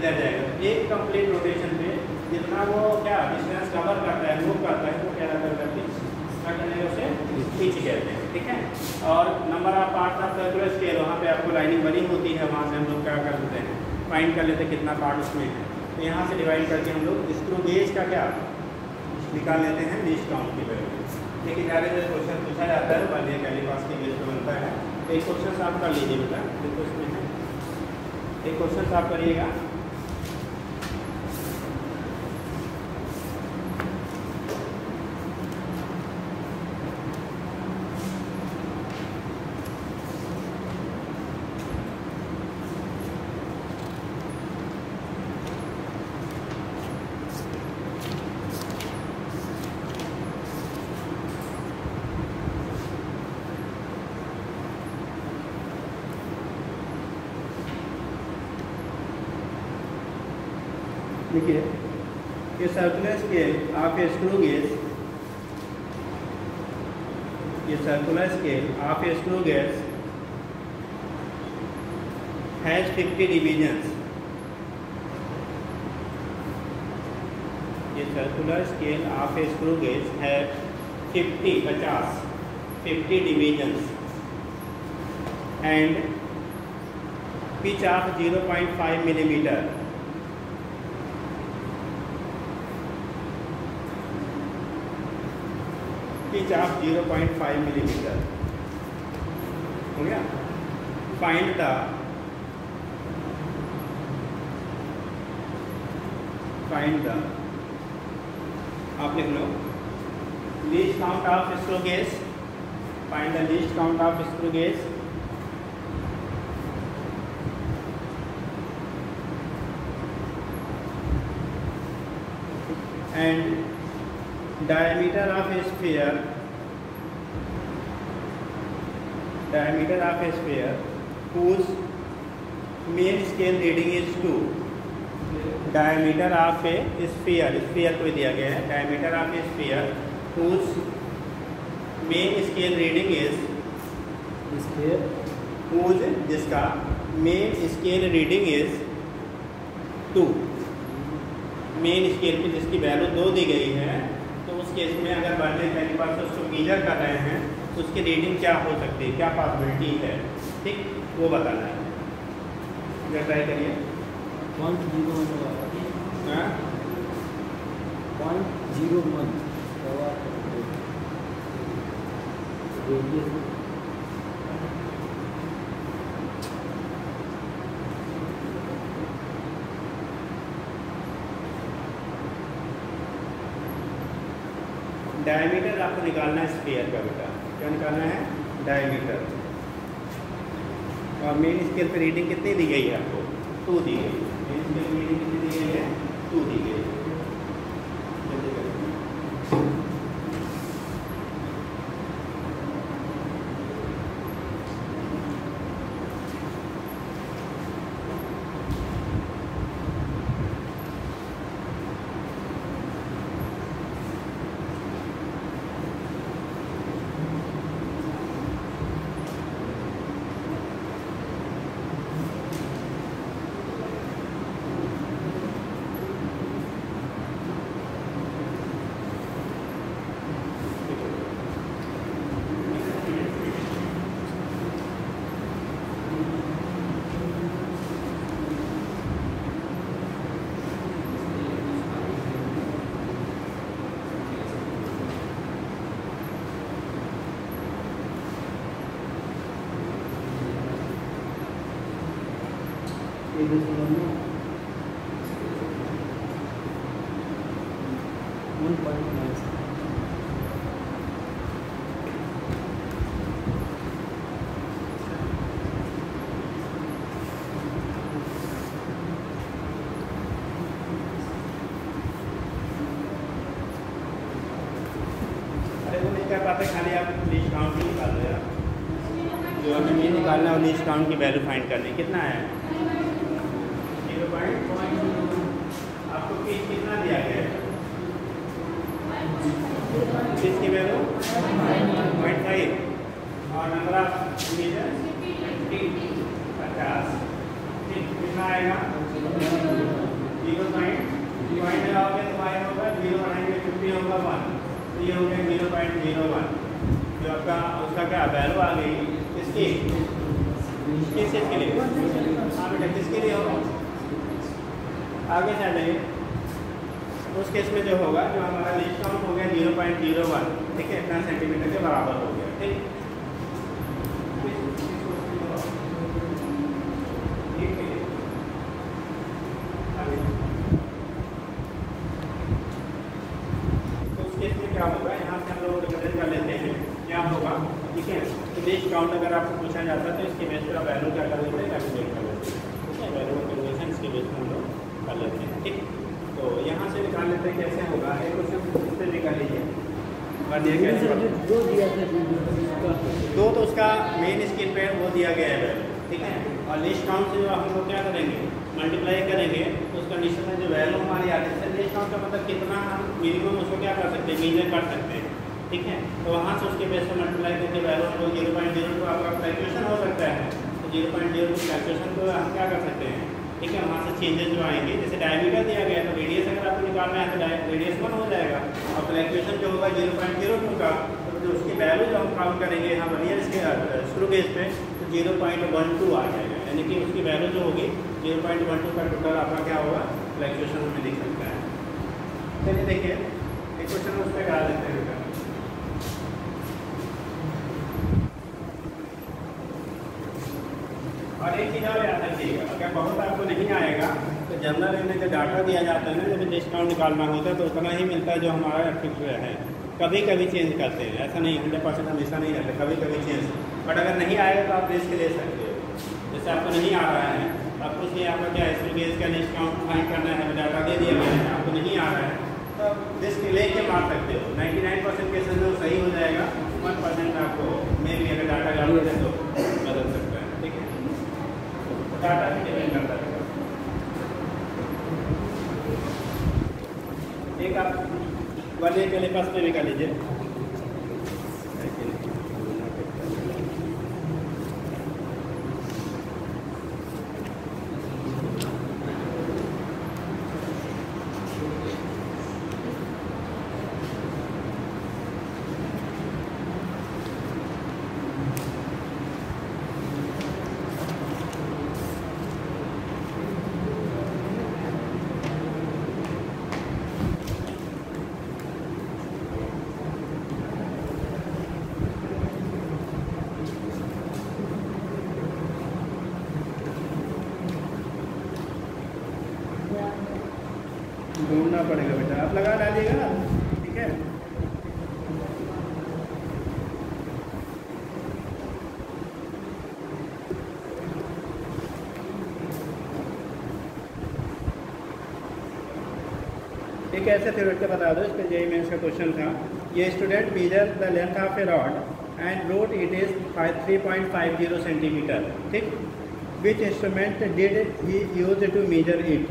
इधर जाएगा एक कंप्लीट रोटेशन में जितना वो क्या डिस्टेंस कवर करता है मूव करता है वो क्या करता है क्या एरो से उसे खींच कहते हैं ठीक है और नंबर आप पार्ट था सर्कुलर स्केल वहाँ पे आपको लाइनिंग बनी होती है वहाँ से हम लोग क्या कर लेते हैं फाइंड कर लेते हैं कितना पार्ट उसमें है तो यहाँ से डिवाइड करके हम लोग स्क्रू गेज का क्या निकाल लेते हैं लीस्ट काउंट की वैल्यू लेकिन ज़्यादा जब क्वेश्चन पूछा जाता है वन एक पास के गेज बनता है तो एक क्वेश्चन आप कर लीजिए बेटा एक क्वेश्चन आप करिएगा देखिए ये सर्कुलर के ऑफ स्क्रू गेज ये सर्कुलर के of screw gauge has 50 divisions ये circular scale of a screw gauge है 50 पचास 50 divisions and pitch of 0.5 millimetre चाप 0.5 मिलीमीटर हो गया फाइंड द फाइंड द आप लिख लो least count of screw gauge find the least count of screw gauge and diameter of a diameter of a sphere whose main scale reading is 2 diameter of a sphere sphere को दिया गया है diameter of a sphere whose main scale reading is sphere whose जिसका main scale reading is 2 main scale पे जिसकी वैल्यू दो दी गई है तो उस केस में अगर बर्थडे कैलिपर से उसको मीजर कर रहे हैं उसकी रीडिंग क्या हो सकती है क्या पॉसिबिलिटी है ठीक वो बताना है ट्राई करिए point zero point zero one diameter आपको निकालना है स्पेयर का बेटा क्या निकालना है डायमीटर और मेन स्केल पर रीडिंग कितनी दी गई है आपको टू दी गई मेन स्केल पर रीडिंग कितनी दी गई है टू दी गई है क्या बात है खाली आप लीज काउंट ही निकाल रहे हैं जो हमें ये निकालना है और लीज काउंट की वैल्यू फाइंड करनी कितना है जीरो पॉइंट आपको फीस कितना दिया गया है फीस की वैल्यू पॉइंट फाइव और नंबर ऑफ पचास कितना आएगा जीरो पॉइंट पॉइंट लगाओगे तो फाइव होगा जीरो बनाएंगे फिफ्टी होगा वन तो ये हो गया जीरो पॉइंट जीरो वन जो आपका उसका क्या वैल्यू आ गई इसकी किस चीज़ के लिए हाँ बेटा किसके लिए होगा आगे चले उस केस में जो होगा जो हमारा लिस्ट काउंट हो गया जीरो पॉइंट जीरो वन ठीक है इतना सेंटीमीटर के बराबर होगा दिया गया है दो तो उसका मेन स्किल पे वो दिया गया है ठीक है और लिस्ट काउंट से जो हम लोग क्या करेंगे मल्टीप्लाई करेंगे तो उस कंडीशन में जो वैल्यू हमारी आती है लिस्ट काउंट का मतलब कितना हम मिनिमम उसको क्या कर सकते हैं मीजर कर सकते हैं ठीक है तो वहाँ से उसके पैसे मल्टीप्लाई करके value zero point zero two आपका कैलकुलेशन हो सकता है तो zero point zero two calculation को हम क्या कर सकते हैं ठीक है वहाँ से चेंजेस जो आएंगे जैसे डायमीटर दिया गया तो रेडियस अगर आपको निकालना है तो रेडियस वन हो जाएगा और फ्लैक्चुएशन जो होगा जीरो पॉइंट जीरो टू का तो जो उसकी वैल्यू जो हम काम करेंगे यहाँ वन ईयर इसके शुरू बेस पे तो जीरो पॉइंट वन टू आ जाएगा यानी कि उसकी वैल्यू जो होगी जीरो पॉइंट वन टू का टोटल आपका क्या होगा फ्लैक्चुएशन में दिख सकता है चलिए देखिए एक क्वेश्चन उस पर करा देते हैं में बहुत आपको नहीं आएगा तो जनरल में जो डाटा दिया जाता है ना जब डिस्काउंट निकालना होता है तो उतना ही मिलता है जो हमारा फिक्स है कभी कभी चेंज करते हैं ऐसा नहीं हंड्रेड परसेंट हमेशा नहीं रहता कभी कभी चेंज बट अगर नहीं आएगा तो आप के ले सकते हो जैसे आपको नहीं आ रहा है कुछ उसमें आपका क्या एस केस का डिस्काउंट फाइन करना है डाटा दे दिया गया है आपको नहीं आ रहा है तो ले लेके मार सकते हो नाइन्टी नाइन परसेंट केसेज में सही हो जाएगा वन परसेंट आपको मे भी अगर डाटा दे तो डाटा भी डिपेंड करता है एक आप वाले लिए पास में भी कर लीजिए ढूंढना पड़ेगा बेटा आप लगा डालिएगा ठीक है ये ऐसे थे बता दो इसमें जय मैं इसका क्वेश्चन था ये student measure the length of a rod and rod it is five three point five zero centimetre ठीक which instrument did he use to measure it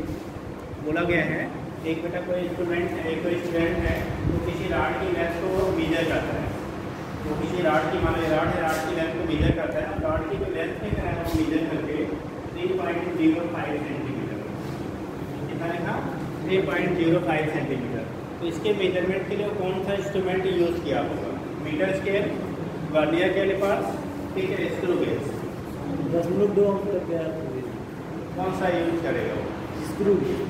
बोला गया है एक बेटा कोई इंस्ट्रूमेंट है एक कोई स्टूडेंट है तो किसी राड की लेंथ को मेजर करता है वो किसी राड की मान लो राड है राड की लेंथ को मेजर करता है राड की जो लेंथ फिक्स है वो मेजर करके three point zero five centimetre कितना लिखा three point zero five centimetre तो इसके मेजरमेंट के लिए कौन सा इंस्ट्रूमेंट यूज़ किया होगा मीटर स्केल गार्डियर के पास ठीक है स्क्रू गेज दो कौन सा यूज़ करेगा वो screw gauge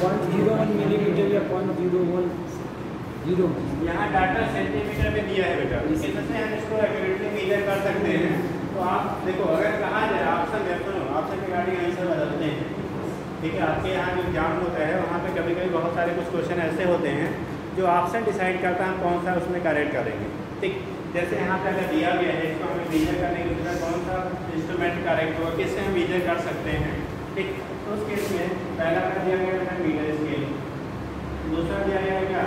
point zero one millimetre या पॉइंट जीरो वन जीरो यहाँ डाटा सेंटीमीटर में दिया है बेटा इसी तरह से हम इसको एक्यूरेटली मेजर कर सकते हैं तो आप देखो अगर कहा जाए ऑप्शन है सुनो ऑप्शन के गाड़ी आंसर बदलते हैं ठीक है आपके यहाँ जो एग्जाम होता है वहाँ पे कभी कभी बहुत सारे कुछ क्वेश्चन ऐसे होते हैं जो ऑप्शन डिसाइड करता है कौन सा उसमें करेक्ट करेंगे ठीक जैसे यहाँ पे अगर दिया गया है इसको हमें मेजर करने के लिए कौन सा इंस्ट्रूमेंट करेक्ट होगा किससे हम मेजर कर सकते हैं ठीक तो उस केस में पहला का दिया गया है मीटर स्केल दूसरा दिया गया है क्या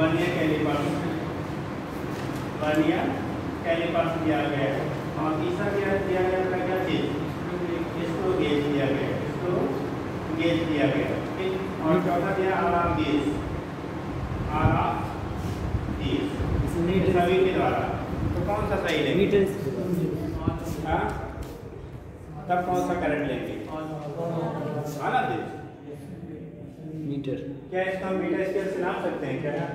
वर्नियर कैलिपर्स वर्नियर कैलिपर्स दिया गया है और तीसरा क्या दिया गया था क्या चीज इसको गेज दिया गया है इसको गेज दिया गया ठीक और चौथा दिया आराम गेज आराम गेज सभी के द्वारा तो कौन सा सही है मीटर स्केल तब कौन सा करंट लेंगे आना दे मीटर क्या इसको मीटर स्केल से नाप सकते हैं क्या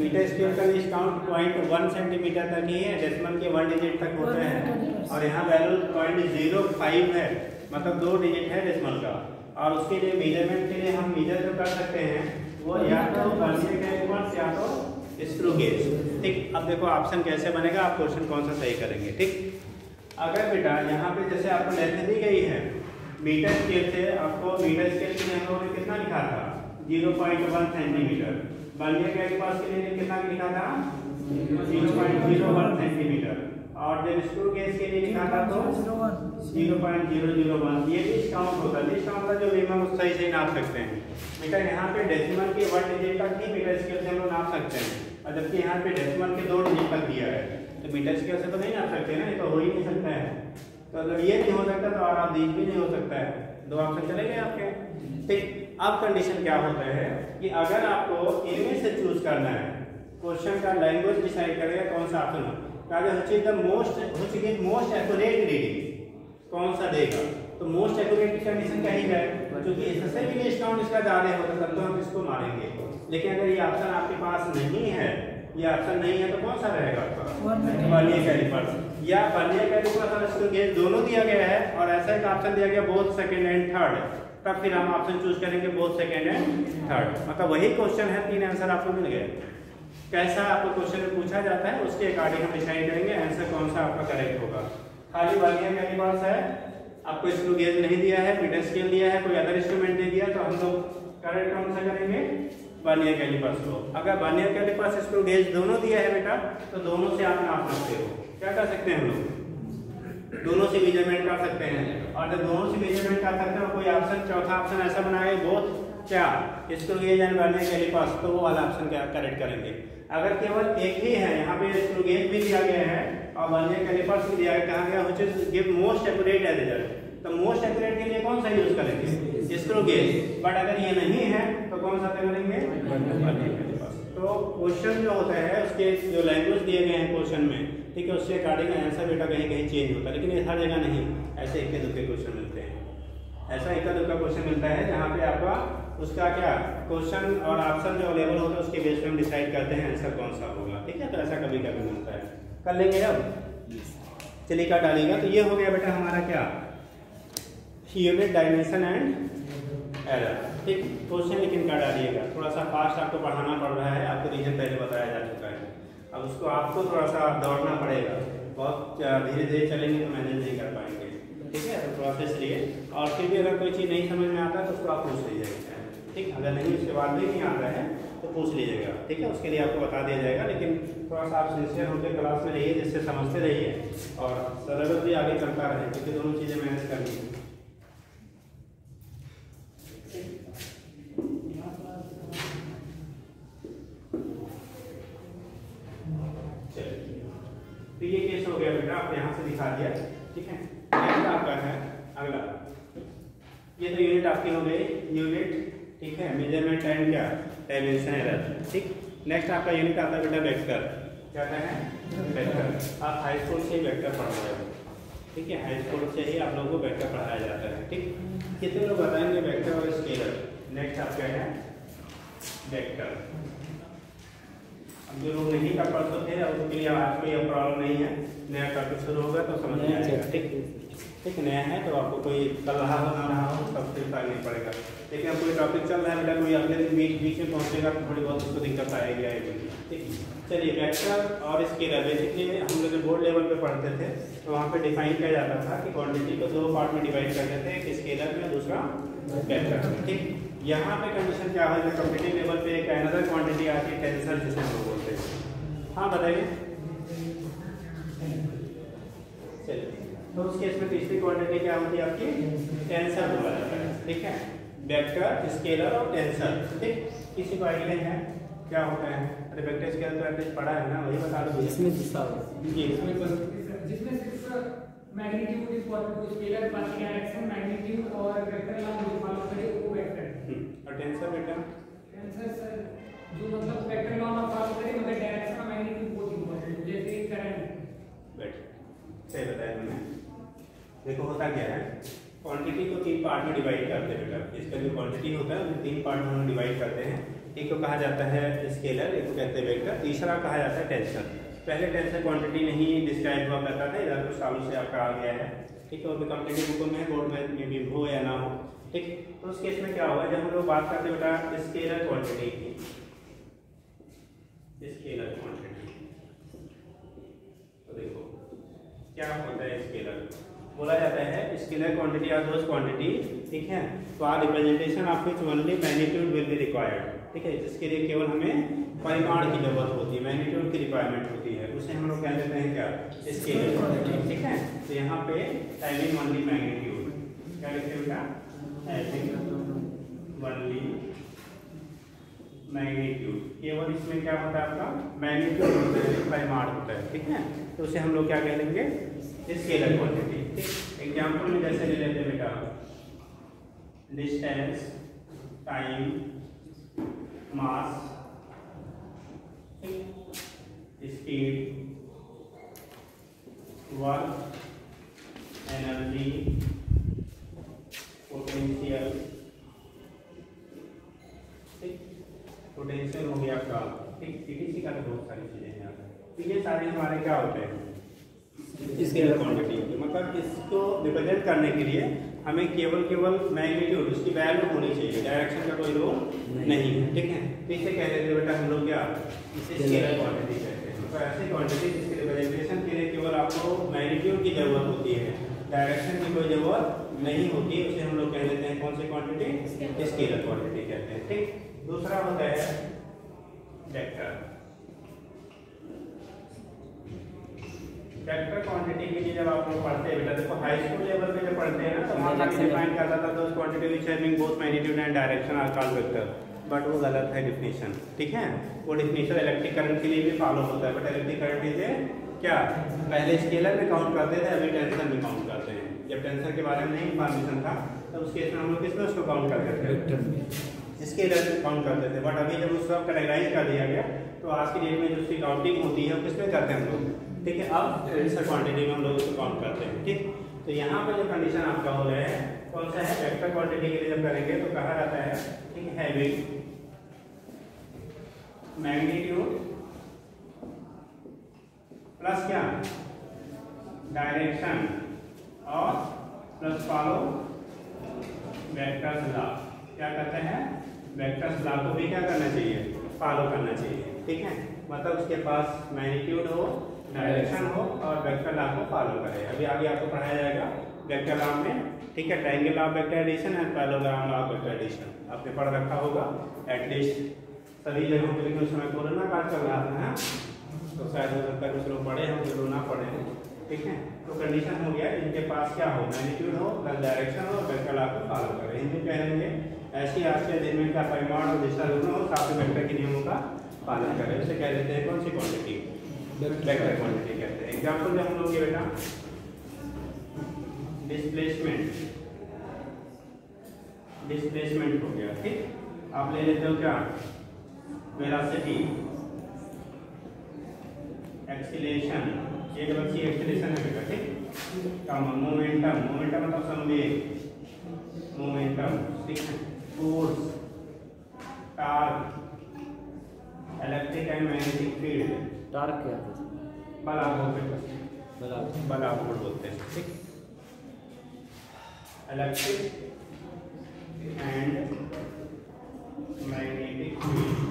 मीटर स्केल का डिस्काउंट पॉइंट वन सेंटीमीटर तक ही है डेसिमल के वन डिजिट तक होते हैं और यहाँ वैल्यू पॉइंट जीरो फाइव है मतलब दो डिजिट है डेसिमल का और उसके लिए मेजरमेंट के लिए हम मेजर जो कर सकते हैं वो या तो या तो स्क्रू गेज ठीक अब देखो ऑप्शन कैसे बनेगा आप क्वेश्चन कौन सा सही करेंगे ठीक अगर बेटा यहाँ पे जैसे आपको लेंथ दी गई है मीटर स्केल से आपको मीटर स्केल के लिए हम कितना लिखा था जीरो पॉइंट वन सेंटीमीटर बलिया गैस पास के लिए कितना लिखा था zero point zero one centimetre और जब स्क्रू गेज के लिए लिखा था तो zero point zero zero one ये डिस्काउंट होता है डिस्काउंट का जो मिनिमम उस सही से नाप सकते हैं बेटा यहाँ पे डेसिमल के वन डिजिट का ही मीटर स्केल से हम लोग नाप सकते हैं और जबकि यहाँ पे डेसिमल के दो डिजिट तक दिया है तो मीटर से कैसे तो नहीं नाप सकते ना ये तो हो ही नहीं सकता है तो अगर ये नहीं हो सकता तो आराम दीज भी नहीं हो सकता है दो ऑप्शन चले गए आपके ठीक तो अब कंडीशन क्या होता है कि अगर आपको इनमें से चूज करना है क्वेश्चन का लैंग्वेज डिसाइड करेगा कौन सा ऑप्शन होगा which is the most which is most accurate reading कौन सा देगा तो मोस्ट एक्यूरेट की कंडीशन कही जाए क्योंकि इससे भी डिस्काउंट इसका ज्यादा होगा तब तो हम इसको मारेंगे लेकिन अगर ये ऑप्शन आपके पास नहीं है ये ऑप्शन नहीं है तो कौन सा रहेगा आपका या दोनों दिया गया है और ऐसा एक ऑप्शन दिया गया बोथ सेकेंड एंड थर्ड तब फिर हम ऑप्शन चूज करेंगे बोथ सेकेंड एंड थर्ड मतलब वही क्वेश्चन है तीन आंसर आपको मिल गए कैसा आपको क्वेश्चन पूछा जाता है उसके अकॉर्डिंग हम डिसाइड करेंगे आंसर कौन सा आपका करेक्ट होगा खाली वर्नियर कैलिपर्स है आपको स्क्रू गेज नहीं दिया है मीटर स्केल दिया है कोई अदर इंस्ट्रूमेंट दे दिया तो हम लोग करेक्ट कौन सा करेंगे वर्नियर कैलिपर को अगर वर्नियर कैलिपर स्क्रू गेज दोनों दिया है बेटा तो दोनों से आप नाप सकते हो क्या कर सकते हैं हम लोग दोनों से मेजरमेंट कर सकते हैं और जब दोनों से मेजरमेंट कर सकते हैं तो कोई ऑप्शन चौथा ऑप्शन ऐसा बनाए बहुत क्या screw gauge and vernier caliper तो वो वाला ऑप्शन करेक्ट करेंगे अगर केवल एक ही है यहाँ पे स्क्रू गेज भी दिया गया है और वर्नियर कैलिपर्स भी दिया गया कहा गया मोस्ट एक्यूरेट रिजल्ट तो मोस्ट एक्यूरेट के लिए कौन सा यूज करेंगे स्क्रू गेज बट अगर ये नहीं है तो कौन सा करेंगे तो क्वेश्चन जो होता है उसके जो लैंग्वेज दिए गए हैं क्वेश्चन में ठीक है उसके अकॉर्डिंग आंसर बेटा कहीं कहीं चेंज होता है लेकिन ये हर जगह नहीं ऐसे इक्के दुखे क्वेश्चन मिलते हैं ऐसा इक्का दुक्का क्वेश्चन मिलता है जहाँ पे आपका उसका क्या क्वेश्चन और ऑप्शन जो अवेलेबल होता है उसके बेस पे हम डिसाइड करते हैं आंसर कौन सा होगा ठीक है तो ऐसा कभी कभी मिलता है कर लेंगे अब चलिए क्या डालेगा तो ये हो गया बेटा हमारा क्या यूनिट डायमेंशन एंड एरर ठीक क्वेश्चन लेकिन का डालिएगा थोड़ा सा फास्ट आपको पढ़ाना पड़ रहा है आपको रीजन पहले बताया जा चुका है अब उसको आपको थोड़ा सा दौड़ना पड़ेगा बहुत धीरे धीरे चलेंगे तो मैनेज नहीं कर पाएंगे ठीक है तो थोड़ा सा इसलिए और फिर भी अगर कोई चीज़ नहीं समझ में आता है तो उसको आप पूछ लीजिएगा ठीक अगर नहीं उसके बाद भी नहीं आता है तो पूछ लीजिएगा ठीक है उसके लिए आपको बता दिया जाएगा लेकिन थोड़ा सा आप सिंसियर होकर क्लास में रहिए जिससे समझते रहिए और सलेबस भी आगे चलता रहे क्योंकि दोनों चीज़ें मैनेज करनी है तो ये केस हो गया बेटा आपने यहाँ से दिखा दिया ठीक है नेक्स्ट आपका है अगला ये तो यूनिट आपके हो गए यूनिट ठीक है मेजरमेंट एंड क्या डायमेंशन एरर ठीक नेक्स्ट आपका यूनिट आता है बेटा वेक्टर क्या कहें है वेक्टर आप हाई स्कूल से वेक्टर पढ़ रहे हो ठीक है हाई स्कूल से ही आप लोगों को वेक्टर पढ़ाया जाता है ठीक कितने लोग बताएंगे वेक्टर और स्केलर नेक्स्ट आप क्या है वेक्टर अब जो लोग नहीं कर पाते थे अब उनके लिए आज कोई यह प्रॉब्लम नहीं है नया टॉपिक शुरू होगा तो समझ में आएगा ठीक ठीक नया है तो आपको कोई बना रहा हो तब रहा हो नहीं पड़ेगा लेकिन अब कोई टॉपिक चल रहा है बेटा कोई अगले दिन बीच बीच में पहुँचेगा तो थोड़ी बहुत उसको दिक्कत आएगी आएगी ठीक चलिए वैक्टर और स्केलर बेसिकली हम लोग जो बोर्ड लेवल पे पढ़ते थे तो वहाँ पे डिफाइन किया जाता था कि क्वांटिटी को दो पार्ट में डिवाइड करते थे एक स्केलर में दूसरा वैक्टर ठीक यहाँ पे कंडीशन क्या है कम्पिटिव लेवल पे एक अनदर क्वांटिटी आती है टेंसर जिसे हम बोलते हैं हाँ बताइए तो उस केस में तीसरी क्वांटिटी क्या होती है आपकी टेंसर बोला जाता है ठीक है वेक्टर स्केलर और टेंसर ठीक किसी को आइडिया है क्या होता है अरे वेक्टर स्केलर तो एटलीस्ट पढ़ा है ना वही बता दो इसमें दिशा जी जिसमें सिर्फ मैग्नीट्यूड इज फॉर स्केलर बाकी एक्शन मैग्नीट्यूड और वेक्टर जो या वो वेक्टर हम्म। और टेंसर पैटर्न टेंसर सर जो मतलब पैटर्न लॉ ऑफ फार्मोलरी मतलब डायरेक्शन ऑफ मैग्नीट्यूड बहुत इंपॉर्टेंट है जैसे करंट बैठ सही बताया तुमने देखो होता क्या है क्वांटिटी को तीन पार्ट में डिवाइड करते हैं बेटा इसका जो क्वांटिटी होता है उसे तीन पार्ट में हम डिवाइड करते हैं एक को कहा जाता है स्केलर एक को कहते हैं वेक्टर तीसरा कहा जाता है टेंसर पहले टेंसर क्वांटिटी नहीं डिस्क्राइब हुआ करता था इधर कुछ सालों से आपका आ गया है ठीक है और कंप्लीटली बुक में बोर्ड में भी हो या ना हो ठीक है तो उस केस में क्या होगा जब हम लोग बात करते बेटा स्केलर क्वांटिटी की स्केलर क्वांटिटी तो देखो क्या होता है स्केलर बोला जाता है scalar quantity are those quantity ठीक है तो are representation of which only magnitude will be required ठीक है जिसके लिए केवल हमें परिमाण की जरूरत होती है मैग्नीट्यूड की रिक्वायरमेंट होती है उसे हम लोग कह देते हैं क्या स्केलर क्वांटिटी ठीक है तो यहाँ पे टाइमिंग ओनली मैग्नीट्यूड क्या लिखते हैं बेटा ऐसे मैग्नीट्यूड केवल इसमें क्या होता है आपका मैग्नीट्यूड होता है परिमाण होता है ठीक है तो उसे हम लोग क्या कह लेंगे स्केलर क्वांटिटी एग्जाम्पल में जैसे ले लेते हैं बेटा distance time mass speed work energy potential ठीक पोटेंशियल हो गया आपका ठीक सीटीसी का तो बहुत सारी चीज़ें हैं तो ये सारे हमारे क्या होते हैं स्केलर क्वांटिटी होती है मतलब इसको रिप्रेजेंट करने के लिए हमें केवल केवल मैग्नीट्यूड उसकी वैल्यू तो होनी चाहिए डायरेक्शन का कोई रोल नहीं है ठीक है तो इसे कह देते बेटा हम लोग क्या इसे स्केलर क्वांटिटी कहते हैं तो ऐसी क्वांटिटी जिसके रिप्रेजेंटेशन के लिए केवल आपको मैग्नीट्यूड की जरूरत होती है डायरेक्शन की कोई जरूरत नहीं होती उसे हम लोग कह देते हैं कौन सी क्वांटिटी स्केलर क्वांटिटी कहते हैं ठीक दूसरा होता है वेक्टर वेक्टर क्वांटिटी के लिए जब आप लोग पढ़ते हैं बेटा देखो हाई स्कूल लेवल पे जब पढ़ते हैं ना तो हमने डिफाइन करता था those quantity which having both magnitude and direction are called vector but वो गलत है डिफिनेशन ठीक है वो डिफिनेशन इलेक्ट्रिक करंट के लिए भी फॉलो होता है बट इलेक्ट्रिक करंट इज क्या पहले स्केलर में काउंट करते थे अभी टेंशन में काउंट करते हैं जब टेंसर के बारे में नहीं इंफॉर्मेशन था तब उस केस में हम लोग किस पर उसको काउंट करते थे इसके इधर काउंट करते थे बट अभी जब उसको कैटेगराइज कर दिया गया तो आज की डेट में जो उसकी काउंटिंग होती है किस पर करते हैं हम लोग ठीक है अब टेंसर क्वान्टिटी में हम लोग उसको काउंट करते हैं ठीक तो यहाँ पर जो कंडीशन आपका हो रहा है कौन सा है वेक्टर क्वान्टिटी के लिए जब करेंगे तो कहा जाता है ठीक है मैग्नीट्यूड प्लस क्या डायरेक्शन और प्लस फॉलो वेक्टर लॉ क्या कहते हैं वेक्टर लॉ को भी क्या करना चाहिए फॉलो करना चाहिए ठीक है मतलब उसके पास मैग्नीट्यूड हो डायरेक्शन हो और वेक्टर लॉ को फॉलो करे अभी आगे आपको पढ़ाया जाएगा वेक्टर लॉ में ठीक है triangle law vector addition and parallelogram law vector addition आपने पढ़ रखा होगा एटलीस्ट सभी जगहों पे लेकिन उस समय कोरोना काल चल रहा था ना तो शायद हो सकता है कुछ लोग पढ़े हैं कुछ लोग ना पढ़े हैं ठीक है तो कंडीशन हो गया जिनके पास क्या हो मैग्नीट्यूड हो प्लस डायरेक्शन हो वेक्टर आपको फॉलो करें हिंदी कहेंगे ऐसी आपके अरेंजमेंट का परिमाण और दिशा दोनों हो साथ ही वेक्टर के नियमों का पालन करें उसे कह देते हैं कौन सी क्वांटिटी वेक्टर क्वांटिटी कहते हैं एग्जाम्पल हम लोग ये बेटा डिस्प्लेसमेंट डिस्प्लेसमेंट हो गया ठीक आप ले लेते हो क्या वेलासिटी एक्सीलेशन ये गैलेक्सी एक्सेलरेशन है बेटा ठीक का मोमेंटम मोमेंटम मतलब संवेग मोमेंटम ठीक है force torque electric and magnetic field torque क्या है बल आप बोलते हैं बल आप बल आप बोलते हैं ठीक electric and magnetic field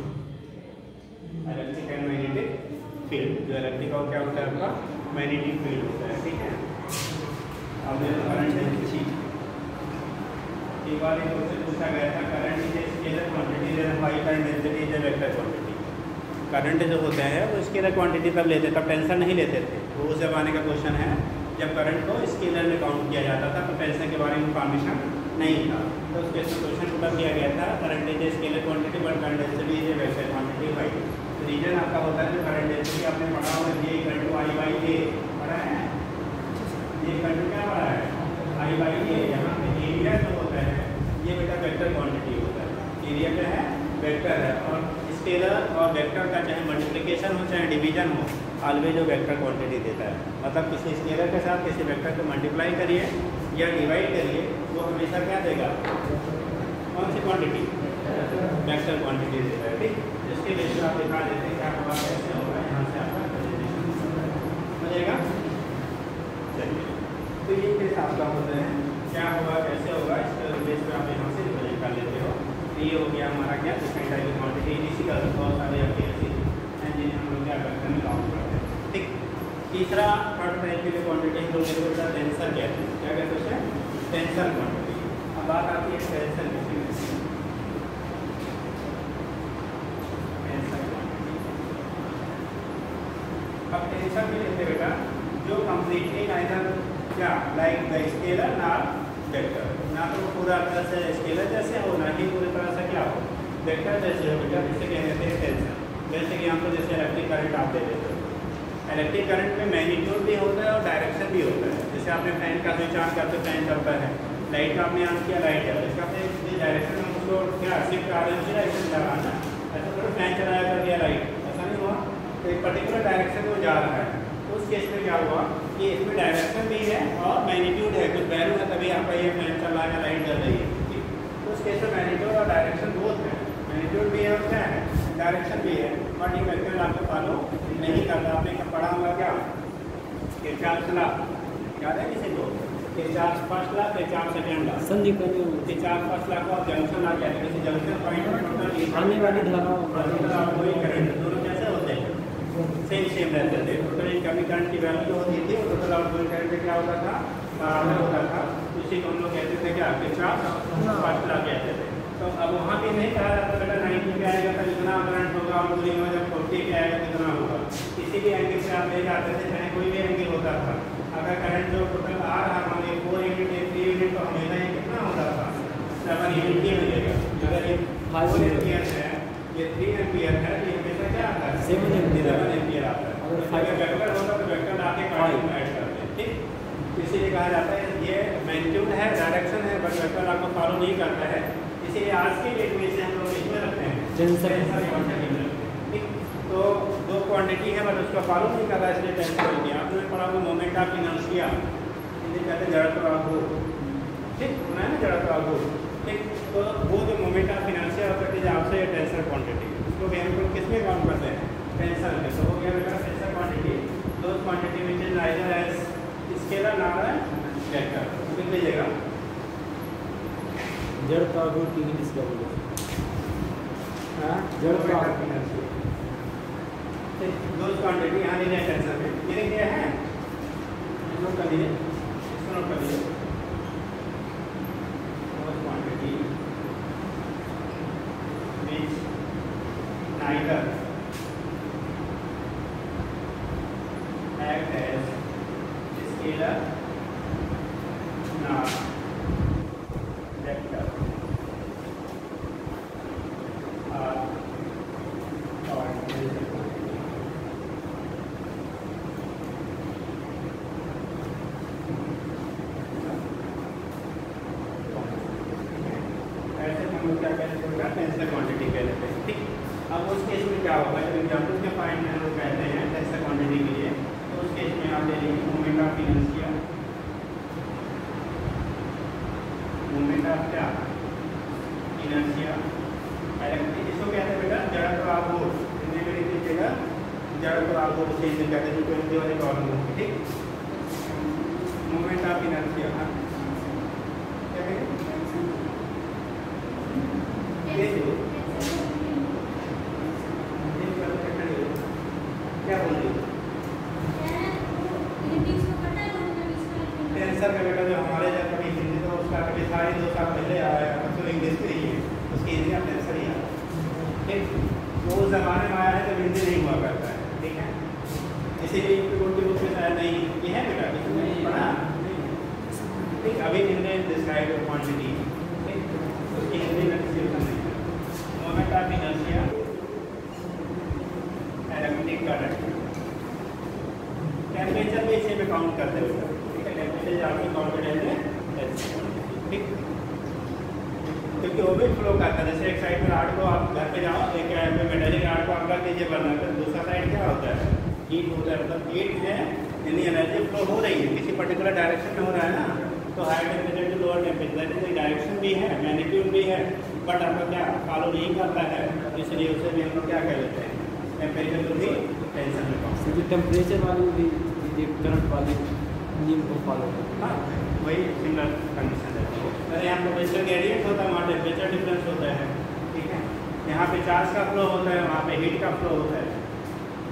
electric and magnetic field जो इलेक्ट्रिक और क्या होता है आपका मैग्नेटिक फील्ड होता है ठीक है अब करंट है चीज एक बार एक क्वेश्चन पूछा गया था current is scalar quantity is why time density is vector quantity current जो होता है वो स्केलर क्वांटिटी तब लेते तब टेंशन नहीं लेते थे वो उस जमाने का क्वेश्चन है जब करंट को स्केलर में काउंट किया जाता था तो टेंशन के बारे में इंफॉर्मेशन नहीं था तो उसके क्वेश्चन पूरा किया गया था current is scalar quantity but current density is vector quantity why reason आपका होता है जो करंट जैसे कि आपने पढ़ा होगा ये equal to I by A पढ़ा है ये इक्वल टू क्या पढ़ा है आई बाई ए यहाँ पे एरिया जो तो होता है ये बेटा वेक्टर क्वांटिटी होता है एरिया क्या है वेक्टर है और स्केलर और वेक्टर का चाहे मल्टीप्लिकेशन हो चाहे डिवीजन हो ऑलवेज जो वेक्टर क्वांटिटी देता है मतलब किसी स्केलर के साथ किसी वेक्टर को मल्टीप्लाई करिए या डिवाइड करिए वो हमेशा क्या देगा कौन सी क्वांटिटी वेक्टर क्वांटिटी देता है ठीक इसके रेशो आप दिखा देते हैं क्या होगा कैसे होगा यहाँ से आपका बनेगा चलिए तो ये केस आपका होते हैं क्या होगा कैसे होगा इसके बेस पर आप यहाँ से रिप्रेजेंट कर लेते हो तो ये हो गया हमारा क्या डिफरेंट टाइप की क्वान्टिटी इसी का तो बहुत सारे आपके ऐसी हैं जिन्हें हम लोग क्या करते हैं काउंट करते हैं ठीक तीसरा थर्ड टाइप के लिए क्वान्टिटी हम लोग टेंसर कहते हैं क्या कहते हैं टेंसर क्वान्टिटी अब बात आती है टेंसर की डिफरेंशिएशन भी लेते बेटा जो कम्प्लीटली नाइदर क्या लाइक द स्केलर ना वेक्टर ना तो पूरा तरह से स्केलर जैसे हो ना ही पूरी तरह से क्या हो वेक्टर जैसे हो बेटा जिसे कह देते हैं टेंशन जैसे कि हमको तो जैसे इलेक्ट्रिक करंट आप दे देते हो इलेक्ट्रिक करंट में मैग्नीट्यूड भी होता है और डायरेक्शन भी होता है जैसे आपने फैन का स्विच ऑन करते फैन चलता है लाइट का आपने ऑन किया लाइट है तो इसका डायरेक्शन तो में उसको क्या शिफ्ट आ रही है डायरेक्शन लगाना ऐसा थोड़ा फैन चलाया कर दिया लाइट ऐसा नहीं हुआ तो एक पर्टिकुलर डायरेक्शन में जा रहा है तो उस केस में क्या हुआ कि इसमें डायरेक्शन भी है और मैग्नीट्यूड है कुछ वैल्यू है तभी यहाँ पर ये फ्लैम चल रहा है लाइट जल रही है तो उस केस में मैग्नीट्यूड और डायरेक्शन बहुत है मैग्नीट्यूड भी है क्या है डायरेक्शन भी है बट ये मैग्नीट्यूड आपको फॉलो नहीं करता आपने पढ़ा हुआ क्या किरचार्ज लॉ याद है किसी को Kirchhoff first law Kirchhoff second law Sandeep Kirchhoff first law को आप जंक्शन आ जाए किसी जंक्शन पॉइंट आने वाली धाराओं वही करंट दोनों सेम सेम रहते थे टोटल इनकमिंग करंट की वैल्यू जो होती थी टोटल आउटगोइंग करंट में क्या होता था बराबर होता था उसी को हम लोग कहते थे कि आपके चार फार्मूला कहते थे तो अब वहाँ भी नहीं कहा जाता बेटा नाइन्टी पे आएगा तो जितना करंट होगा और दूरी में जब फोर्टी पे आएगा कितना तो होगा किसी भी एंगल से आप ले जाते थे चाहे कोई भी एंगल होता था अगर करंट जो टोटल आ रहा हमें फोर यूनिट या थ्री यूनिट तो हमें ही कितना होता था सेवन यूनिट ही मिलेगा अगर ये फाइव एम्पियर है ये थ्री एम्पियर है ये सेवन आता है अगर वेक्टर तो वेक्टर ऐड करते हैं ठीक इसीलिए कहा जाता है ये है डायरेक्शन है बट वेक्टर आपको फॉलो नहीं करता है इसीलिए आज के डेट में इसे हम लोग इसमें रखते हैं ठीक तो दो क्वांटिटी है बट उसका फॉलो नहीं इसलिए आपने पढ़ा वो मोमेंट ऑफ इनर्शिया इसलिए कहते हैं जड़ हो ठीक ना जड़ हो ठीक तो वो जो मोमेंट ऑफ इनर्शिया होता है आपसे टेंसर क्वांटिटी इसको वेरिएबल में काउंट करते हैं टेंसर तो तो में सो हो गया बेटा tensor quantity those quantity which is neither as scalar नाम है वेक्टर कितने लीजिएगा जड़ का गुण हाँ? की भी इसका बोलो जड़ का गुण दो क्वांटिटी यहाँ लीजिए टेंसर में ये लिख है नोट कर लीजिए इसको नोट कर लीजिए का टेम्परेचर में इसे भी काउंट करते हैं ठीक है टेम्परेचर आपकी कॉन्फिडेंस है ठीक क्योंकि वो भी फ्लो करता है जैसे एक साइड में राड को आप घर पे जाओ एक मेटेलिक राड को आप रख दीजिए बना कर दूसरा साइड क्या होता है हीट होता है मतलब हीट जो है यानी एनर्जी फ्लो हो रही है किसी पर्टिकुलर डायरेक्शन में हो रहा है ना तो high temperature to lower temperature direction भी है मैग्नीट्यूड भी है बट हम लोग क्या फॉलो नहीं करता है इसलिए उसे भी हम लोग क्या कर लेते हैं टेम्परेचर को भी टेंशन क्योंकि टेम्परेचर वाली भी करंट वाली नियम को फॉलो करते हाँ वही सिमिलर कंडीशन है अरे यहाँ प्रोफेसर ग्रेडियंट होता है वहाँ टेम्परेचर डिफरेंस होता है ठीक है यहाँ पे चार्ज का फ्लो होता है वहाँ पे हीट का फ्लो होता है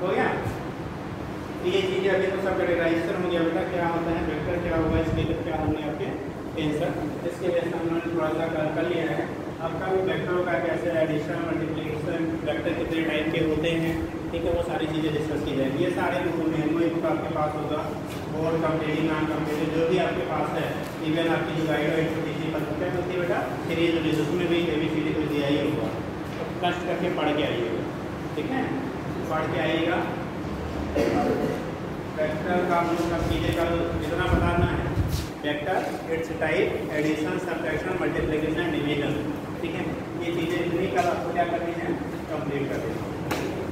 हो गया तो ये चीज़ें अभी तो सब इस हो गया बेटा क्या होता है वेक्टर क्या होगा इसके लिए क्या होंगे आपके टेंसर इसके लिए हमने थोड़ा सा कर लिया है आपका भी वेक्टरों का कैसे एडिशन मल्टीप्लिकेशन वेक्टर कितने टाइप के होते हैं ठीक है वो सारी चीज़ें डिस्कस की जाएंगी ये सारे में मेमो बुक तो आपके पास होगा और कंप्लीटिंग नॉन कंप्लीटिंग जो भी आपके पास है इवन आपकी जो गाइड वाइड छोटी सी बनते हैं तो उसकी बेटा सीरीज रिलीज उसमें भी ए बी सी डी को दिया ही होगा तो कष्ट करके पढ़ के आइएगा ठीक है पढ़ के आइएगा वेक्टर का हम लोग सब कल इतना बताना है vector its type addition subtraction multiplication division ठीक है ये चीज़ें इतनी कल आपको क्या करनी है कंप्लीट कर देना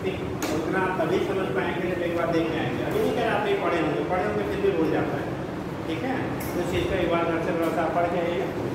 नहीं उतना तभी समझ पाएंगे जब एक बार देख आएंगे अभी नहीं कह रहा आप पढ़े होंगे पढ़े होंगे फिर भी भूल जाता है ठीक है उस तो चीज़ का एक बार अच्छा व्यवस्था पढ़ के आइए